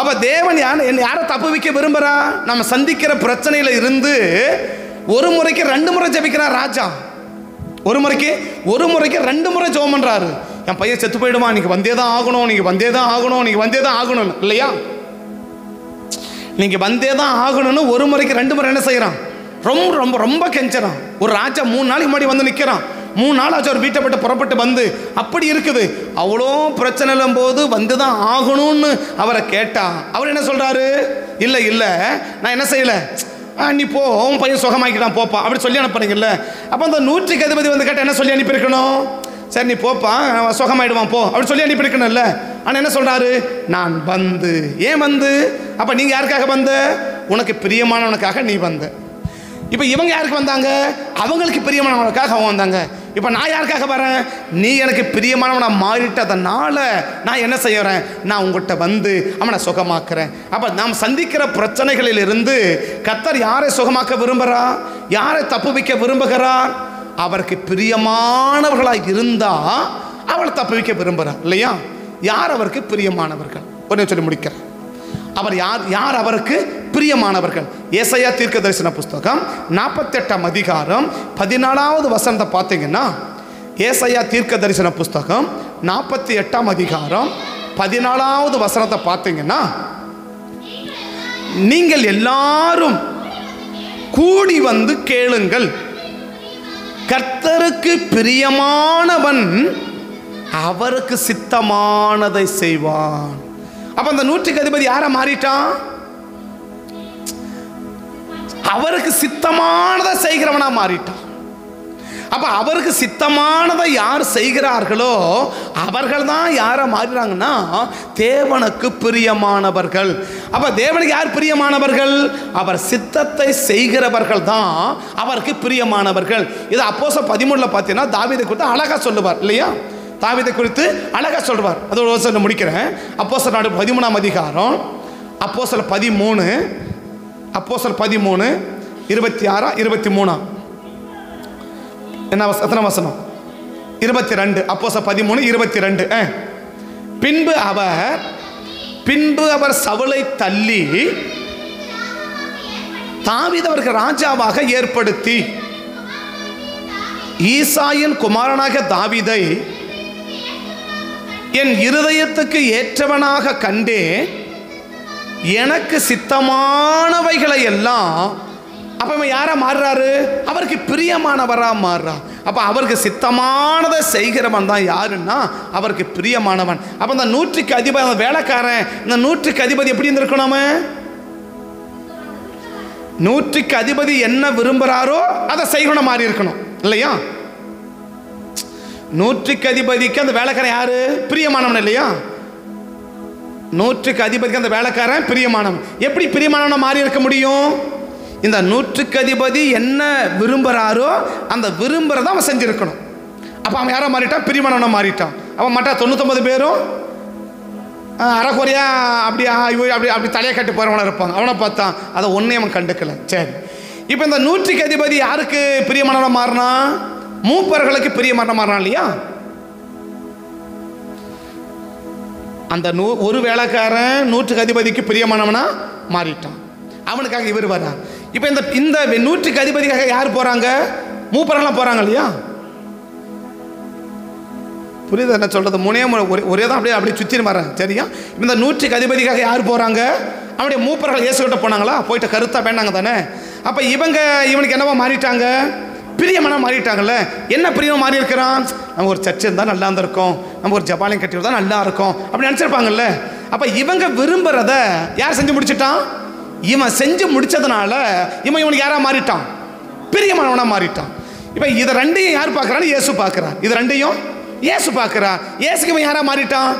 அப்ப தேவன் யார் என்னை யாரை தப்பு வைக்க விரும்புறா? நம்ம சந்திக்கிற பிரச்சனையில இருந்து ஒரு முறைக்கு ரெண்டு முறை ஜபிக்கிறார் ராஜா. ஒரு முறைக்கு ஒரு முறைக்கு ரெண்டு முறை ஜோம் பண்றாரு. என் பையன் செத்து போயிடுமா? நீங்க வந்தே தான் ஆகணும் நீங்க வந்தே தான் ஆகணும் நீங்க வந்தே தான் ஆகணும் இல்லையா? நீங்க வந்தே தான் ஆகணும்னு ஒரு முறைக்கு ரெண்டு முறை என்ன செய்யறான்? ரொம்ப ரொம்ப ரொம்ப கெஞ்சறான். ஒரு ராஜா மூணு நாளைக்கு முன்னாடி வந்து நிற்கிறான் மூணு நாள் ஆச்சு அவர் வீட்டை விட்டு புறப்பட்டு வந்து. அப்படி இருக்குது. அவ்வளோ பிரச்சனை போது வந்து தான் ஆகணும்னு அவரை கேட்டா. அவர் என்ன சொல்கிறாரு இல்லை இல்லை. நான் என்ன செய்யலை? ஆ, நீ போ. உன் பையன் சுகமாக்கிட்டான் போப்பா. அப்படி சொல்லி அனுப்புறீங்கல்ல அப்போ அந்த நூற்றுக்கு அதிபதி வந்து கேட்டால் என்ன சொல்லி அனுப்பியிருக்கணும்? சரி நீ போப்பா. அவன் சுகமாயிடுவான் போ. அப்படி சொல்லி அனுப்பியிருக்கணும்ல. ஆனால் என்ன சொல்கிறாரு நான் வந்து. ஏன் வந்து? அப்போ நீங்கள் யாருக்காக வந்த? உனக்கு பிரியமானவனுக்காக நீ வந்த. இப்போ இவங்க யாருக்கு வந்தாங்க? அவங்களுக்கு பிரியமானவனுக்காக அவன் வந்தாங்க. இப்போ நான் யாருக்காக வரேன்? நீ எனக்கு பிரியமானவனை மாறிட்டதனால நான் என்ன செய்யறேன்? நான் உங்கள்கிட்ட வந்து அவனை சுகமாக்குறேன். அப்போ நாம் சந்திக்கிற பிரச்சனைகளில் இருந்து கத்தர் யாரை சுகமாக்க விரும்புகிறா யாரை தப்பு வைக்க விரும்புகிறார் அவருக்கு பிரியமானவர்களாக இருந்தால் அவளை தப்பு வைக்க விரும்புகிறார் இல்லையா? யார் அவருக்கு பிரியமானவர்கள்? ஒன்று சொல்லி முடிக்கிறேன். அவர் யார் யார் அவருக்கு? பிரியமானவர்கள். ஏசையா தீர்க்க தரிசன புஸ்தகம் நாற்பத்தெட்டாம் அதிகாரம் பதினாலாவது வசனத்தை பார்த்தீங்கன்னா ஏசையா தீர்க்க தரிசன புஸ்தகம் நாற்பத்தி எட்டாம் அதிகாரம் பதினாலாவது வசனத்தை பார்த்தீங்கன்னா நீங்கள் எல்லாரும் கூடி வந்து கேளுங்கள். கர்த்தருக்கு பிரியமானவன் அவருக்கு சித்தமானதை செய்வான். அப்ப அந்த நூற்றுக்கு அதிபதி யாரை மாறிட்டான்? அவருக்கு சித்தமானதை செய்கிறவனா மாறிட்டான். அப்ப அவருக்கு சித்தமானதை யார் செய்கிறார்களோ அவர்கள் தான் யாரை மாறுறாங்கன்னா தேவனுக்கு பிரியமானவர்கள். அப்ப தேவனுக்கு யார் பிரியமானவர்கள்? அவர் சித்தத்தை செய்கிறவர்கள் தான் அவருக்கு பிரியமானவர்கள். இது அப்போச பதிமூணுல பார்த்தீங்கன்னா தாவீதை கொடுத்து அழகா சொல்லுவார் இல்லையா? தாவிதை குறித்து அழகாக சொல்வார் அது ஒரு வருஷம் முடிக்கிறேன். அப்போ சில நாடு பதிமூணாம் அதிகாரம். அப்போ சில பதிமூணு அப்போ சில பதிமூணு இருபத்தி ஆறா இருபத்தி மூணா? என்ன எத்தனை வசனம்? இருபத்தி ரெண்டு. அப்போ சில பதிமூணு இருபத்தி ரெண்டு. ஆ. பின்பு அவர் பின்பு அவர் சவுளை தள்ளி தாவித அவருக்கு ராஜாவாக ஏற்படுத்தி ஈசாயின் குமாரனாக தாவிதை என் இருதயத்துக்கு ஏற்றவனாக கண்டே எனக்கு சித்தமானவைகளை எல்லாம் அப்ப இவன் யாரா மாறுறாரு? அவருக்கு பிரியமானவரா மாறுறா அப்ப அவருக்கு சித்தமானதை செய்கிறவன் தான் யாருன்னா அவருக்கு பிரியமானவன். அப்ப இந்த நூற்றுக்கு அதிபதி அந்த வேலைக்காரன் இந்த நூற்றுக்கு அதிபதி எப்படி இருந்திருக்கணும் அவன்? நூற்றுக்கு அதிபதி என்ன விரும்புகிறாரோ அதை செய்கணும் மாறி இருக்கணும். இல்லையா? நூற்றுக்கு அதிபதிக்கு அந்த வேலைக்காரன் யாரு? பிரியமானவன் இல்லையா? நூற்றுக்கு அதிபதிக்கு அந்த வேலைக்காரன் பிரியமானவன். எப்படி பிரியமானவனை மாறி இருக்க முடியும்? இந்த நூற்றுக்கு அதிபதி என்ன விரும்புகிறாரோ அந்த விரும்புகிறத அவன் செஞ்சுருக்கணும். அப்போ அவன் யாரோ மாறிட்டான்? பிரியமானவனை மாறிட்டான். அவன் மற்ற தொண்ணூத்தொம்பது பேரும் ஆஹ், அப்படி அப்படி அப்படி தலையை கட்டி போகிறவனாக இருப்பாங்க அவனை பார்த்தான். அதை ஒன்றையும் அவன் கண்டுக்கல. சரி. இப்போ இந்த நூற்றுக்கு அதிபதி யாருக்கு பிரியமானவனை மாறினா மூப்பர்களுக்கு பெரிய மாறினான் இல்லையா அந்த நூ ஒரு வேலைக்காரன் நூற்றுக்கு அதிபதிக்கு பிரியமானவனா மாறிட்டான். அவனுக்காக இவர் வர்றான் இப்போ இந்த இந்த நூற்றுக்கு அதிபதிக்காக யார் போகிறாங்க மூப்பரெல்லாம் போகிறாங்க இல்லையா புரியுது என்ன சொல்கிறது முனே ஒரே ஒரே தான் அப்படியே அப்படியே சுற்றி வரேன் சரியா? இந்த நூற்றுக்கு அதிபதிக்காக யார் போகிறாங்க அவனுடைய மூப்பர்கள் இயேசுகிட்ட போனாங்களா? போயிட்டு கருத்தா வேண்டாங்க தானே? அப்போ இவங்க இவனுக்கு என்னவா மாறிட்டாங்க? பிரியமனா மாறிட்டாங்கல்ல. என்ன பிரியமாக மாறி இருக்கிறான் நம்ம ஒரு சர்ச் இருந்தால் நல்லா இருந்திருக்கும். நம்ம ஒரு ஜபாலயம் கட்டி இருந்தால் நல்லா இருக்கும். அப்படி நினச்சிருப்பாங்கல்ல. அப்போ இவங்க விரும்புகிறத யார் செஞ்சு முடிச்சிட்டான்? இவன் செஞ்சு முடிச்சதுனால இவன் இவனுக்கு யாராக மாறிட்டான்? பிரியமானவனாக மாறிட்டான். இப்போ இதை ரெண்டையும் யார் பார்க்குறான்னு இயேசு பார்க்குறான் இது ரெண்டையும் இயேசு பார்க்குறா இயேசுக்கு இவன் யாராக மாறிட்டான்?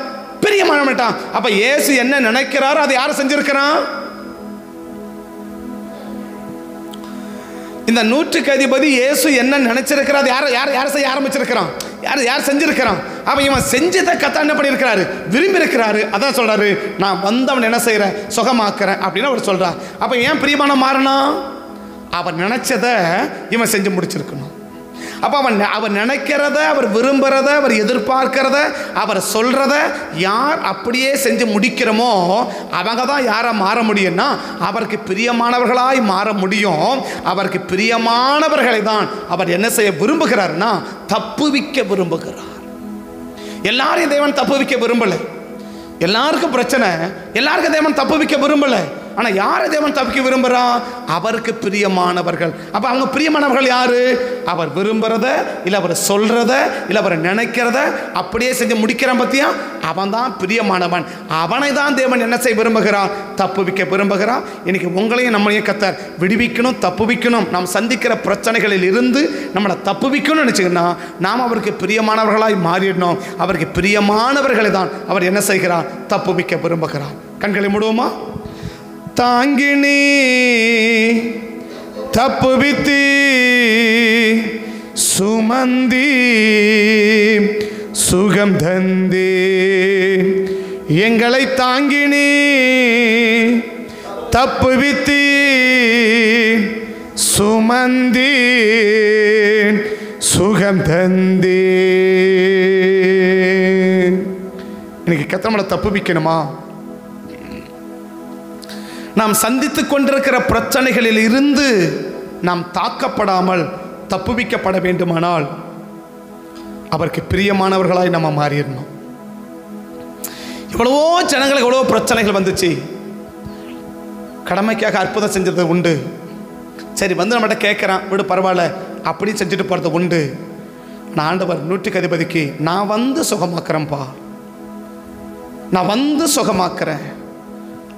பிரியமானவன்ட்டான் அப்போ இயேசு என்ன நினைக்கிறாரோ அதை யாரை செஞ்சுருக்கிறான்? இந்த நூற்றுக்கு அதிபதி இயேசு என்ன நினைச்சிருக்கிறார்? யார் யார் யார் செய்ய ஆரம்பிச்சிருக்கிறான்? யார் யார் செஞ்சிருக்கிறான்? அவன் இவன் செஞ்சதை கத்தா என்ன பண்ணியிருக்கிறாரு? விரும்பி இருக்கிறாரு அதான் சொல்றாரு நான் வந்தவன் என்ன செய்கிறேன் சுகமாக்குறேன். அப்படின்னு அவர் சொல்றார். அப்போ ஏன் பிரியமான மாறணும் அவர் நினச்சதை இவன் செஞ்சு முடிச்சிருக்கணும். அப்போ அவன் அவர் நினைக்கிறத அவர் விரும்புகிறத அவர் எதிர்பார்க்கிறத அவர் சொல்கிறத யார் அப்படியே செஞ்சு முடிக்கிறோமோ அவங்க தான் யாரை மாற முடியும்னா அவருக்கு பிரியமானவர்களாய் மாற முடியும். அவருக்கு பிரியமானவர்களை தான் அவர் என்ன செய்ய விரும்புகிறார்னா தப்புவிக்க விரும்புகிறார். எல்லாரையும் தேவன் தப்புவிக்க விரும்பலை. எல்லாருக்கும் பிரச்சனை. எல்லாருக்கும் தேவன் தப்புவிக்க விரும்பலை. ஆனால் யாரை தேவன் தப்பிக்க விரும்புகிறான் அவருக்கு பிரியமானவர்கள். அப்போ அவங்க பிரியமானவர்கள் யார்? அவர் விரும்புகிறத இல்லை அவர் சொல்கிறத இல்லை அவர் நினைக்கிறத அப்படியே செஞ்சு முடிக்கிறான் பற்றியா அவன் தான் பிரியமானவன். அவனை தான் தேவன் என்ன செய்ய விரும்புகிறான்? தப்புவிக்க விரும்புகிறான். இன்னைக்கு உங்களையும் நம்மளையும் கத்தர் விடுவிக்கணும் தப்புவிக்கணும் நாம் சந்திக்கிற பிரச்சனைகளில் இருந்து நம்மளை தப்புவிக்கணும்னு நினச்சிங்கன்னா நாம் அவருக்கு பிரியமானவர்களாய் மாறிடணும். அவருக்கு பிரியமானவர்களை தான் அவர் என்ன செய்கிறார்? தப்புவிக்க விரும்புகிறார். கண்களை மூடுவோமா? தாங்கினி தப்புவித்தி சுமந்தி சுகம் தந்தி. எங்களை தாங்கினி தப்புவித்தி சுமந்தி சுகம் தந்தி. இன்னைக்கு கத்தமலை தப்புவிக்கணுமா நாம் சந்தித்து கொண்டிருக்கிற பிரச்சனைகளில் இருந்து நாம் தாக்கப்படாமல் தப்புவிக்கப்பட வேண்டுமானால் அவருக்கு பிரியமானவர்களாய் நம்ம மாறிடணும். எவ்வளவோ ஜனங்களுக்கு எவ்வளவோ பிரச்சனைகள் வந்துச்சு. கடமைக்காக அற்புதம் செஞ்சது உண்டு. சரி வந்து நம்மகிட்ட கேட்குறான் விடு பரவாயில்ல அப்படி செஞ்சுட்டு போகிறது உண்டு. நான் ஆண்டவர் நூற்றுக்கு அதிபதிக்கு நான் வந்து சுகமாக்குறேன்ப்பா. நான் வந்து சுகமாக்குறேன்.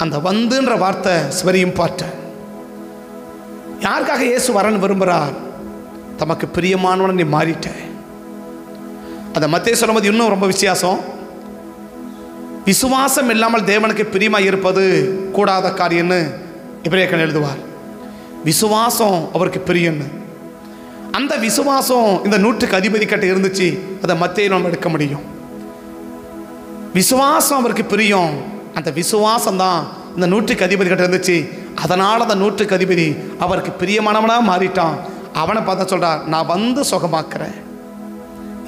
அந்த வந்துன்ற வார்த்தை வெரி இம்பார்ட்டன்ட் யாருக்காக இயேசு வரன்னு விரும்புகிறார்? தமக்கு பிரியமானவன் நீ மாறிட்ட. அதை மத்திய சொல்லும்போது இன்னும் ரொம்ப வித்தியாசம். விசுவாசம் இல்லாமல் தேவனுக்கு பிரியமாக இருப்பது கூடாத காரியம்னு இப்ரேக்கன் எழுதுவார். விசுவாசம் அவருக்கு பிரியன்னு அந்த விசுவாசம் இந்த நூற்றுக்கு அதிபதி கட்ட இருந்துச்சு அதை மத்தியில் நம்ம எடுக்க முடியும். விசுவாசம் அவருக்கு பிரியம். அந்த விசுவாசம் தான் இந்த நூற்றுக்கு அதிபதி கிட்ட இருந்துச்சு. அதனால் அந்த நூற்றுக்கு அதிபதி அவருக்கு பிரியமானவனாக மாறிட்டான். அவனை பார்த்தா சொல்கிறா நான் வந்து சுகமாக்குறேன்.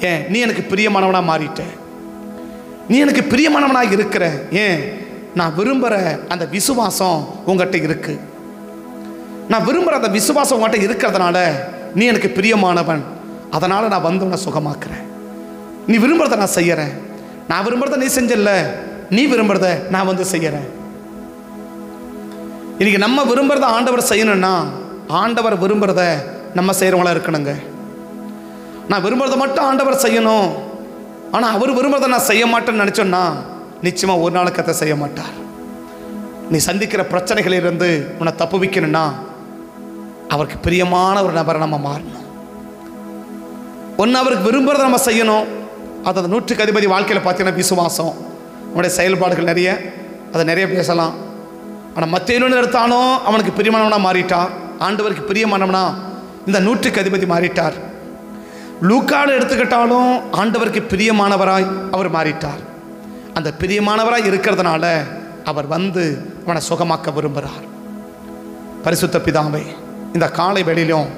ஏன் நீ எனக்கு பிரியமானவனாக மாறிட்ட. நீ எனக்கு பிரியமானவனாக இருக்கிற. ஏன் நான் விரும்புகிற அந்த விசுவாசம் உங்ககிட்ட இருக்கு. நான் விரும்புகிற அந்த விசுவாசம் உங்ககிட்ட இருக்கிறதுனால நீ எனக்கு பிரியமானவன். அதனால் நான் வந்து உன்னை சுகமாக்குறேன். நீ விரும்புகிறத நான் செய்கிறேன் நான் விரும்புகிறத நீ செஞ்சல நீ விரும்புகிறத நான் வந்து செய்யறேன். இன்னைக்கு நம்ம விரும்புகிறத ஆண்டவர் செய்யணும்னா ஆண்டவர் விரும்புகிறத நம்ம செய்கிறவங்களா இருக்கணுங்க. நான் விரும்புகிறத மட்டும் ஆண்டவர் செய்யணும். ஆனால் அவர் விரும்புகிறத நான் செய்ய மாட்டேன்னு நினச்சோன்னா நிச்சயமாக ஒரு நாளுக்கு அதை செய்ய மாட்டார். நீ சந்திக்கிற பிரச்சனைகளிலிருந்து உன்னை தப்பு வைக்கணும்னா அவருக்கு பிரியமான ஒரு நபரை நம்ம மாறணும். ஒன்று அவருக்கு விரும்புகிறத நம்ம செய்யணும். அது அந்த நூற்றுக்கு அதிபதி வாழ்க்கையில் பார்த்தீங்கன்னா விசுவாசம். நம்முடைய செயல்பாடுகள் நிறைய அதை நிறைய பேசலாம். ஆனால் மற்ற இன்னொன்று எடுத்தானோ அவனுக்கு பிரியமானவனாக மாறிட்டார் ஆண்டவருக்கு பிரியமானவனா இந்த நூற்றுக்கு அதிபதி மாறிட்டார். லூக்காடு எடுத்துக்கிட்டாலும் ஆண்டவருக்கு பிரியமானவராய் அவர் மாறிட்டார். அந்த பிரியமானவராய் இருக்கிறதுனால அவர் வந்து அவனை சுகமாக்க விரும்புகிறார் பரிசுத்த பிதாமை இந்த காலை வேளையிலும்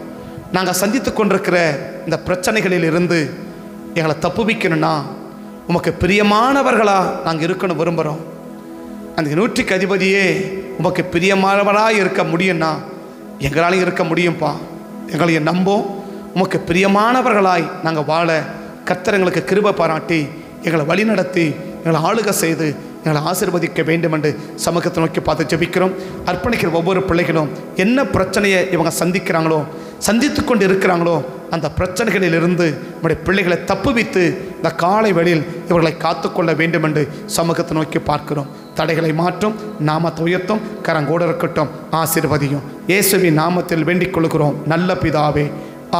நாங்கள் சந்தித்து கொண்டிருக்கிற இந்த பிரச்சனைகளில் இருந்து எங்களை தப்புவிக்கணும்னா உமக்கு பிரியமானவர்களாக நாங்கள் இருக்கணும் விரும்புகிறோம் அந்த நூற்றுக்கு அதிபதியே உமக்கு பிரியமானவராக இருக்க முடியும்னா எங்களாலையும் இருக்க முடியும்ப்பா எங்களையும் நம்போம் உமக்கு பிரியமானவர்களாய் நாங்கள் வாழ கத்தரங்களுக்கு எங்களுக்கு கிருபை பாராட்டி எங்களை வழிநடத்தி எங்களை ஆளுக செய்து எங்களை ஆசீர்வதிக்க வேண்டும் என்று சமூகத்தை நோக்கி பார்த்து ஜெபிக்கிறோம். அர்ப்பணிக்கிற ஒவ்வொரு பிள்ளைகளும் என்ன பிரச்சனையை இவங்க சந்திக்கிறாங்களோ சந்தித்து கொண்டு இருக்கிறாங்களோ அந்த பிரச்சனைகளிலிருந்து நம்முடைய பிள்ளைகளை தப்புவித்து இந்த காலை வழியில் இவர்களை காத்துக்கொள்ள வேண்டும் என்று சமூகத்தை நோக்கி பார்க்கிறோம். தடைகளை மாற்றும் நாமத்தை உயர்த்தும் கரங்கோடு இருக்கட்டும் ஆசிர்வதியும். இயேசுவின் நாமத்தில் வேண்டிக் கொள்கிறோம். நல்ல பிதாவே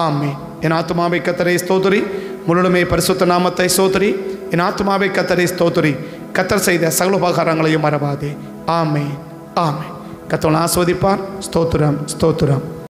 ஆமே என் ஆத்மாவை கத்தரை ஸ்தோதரி. முழுமே பரிசுத்த நாமத்தை சோதரி என் ஆத்மாவை கத்தரை ஸ்தோதரி. கத்தர் செய்த சகல உபகாரங்களையும் மறவாதே. ஆமே ஆமே கத்தவன் ஆஸ்வதிப்பார் ஸ்தோத்திரம் ஸ்தோத்திரம்.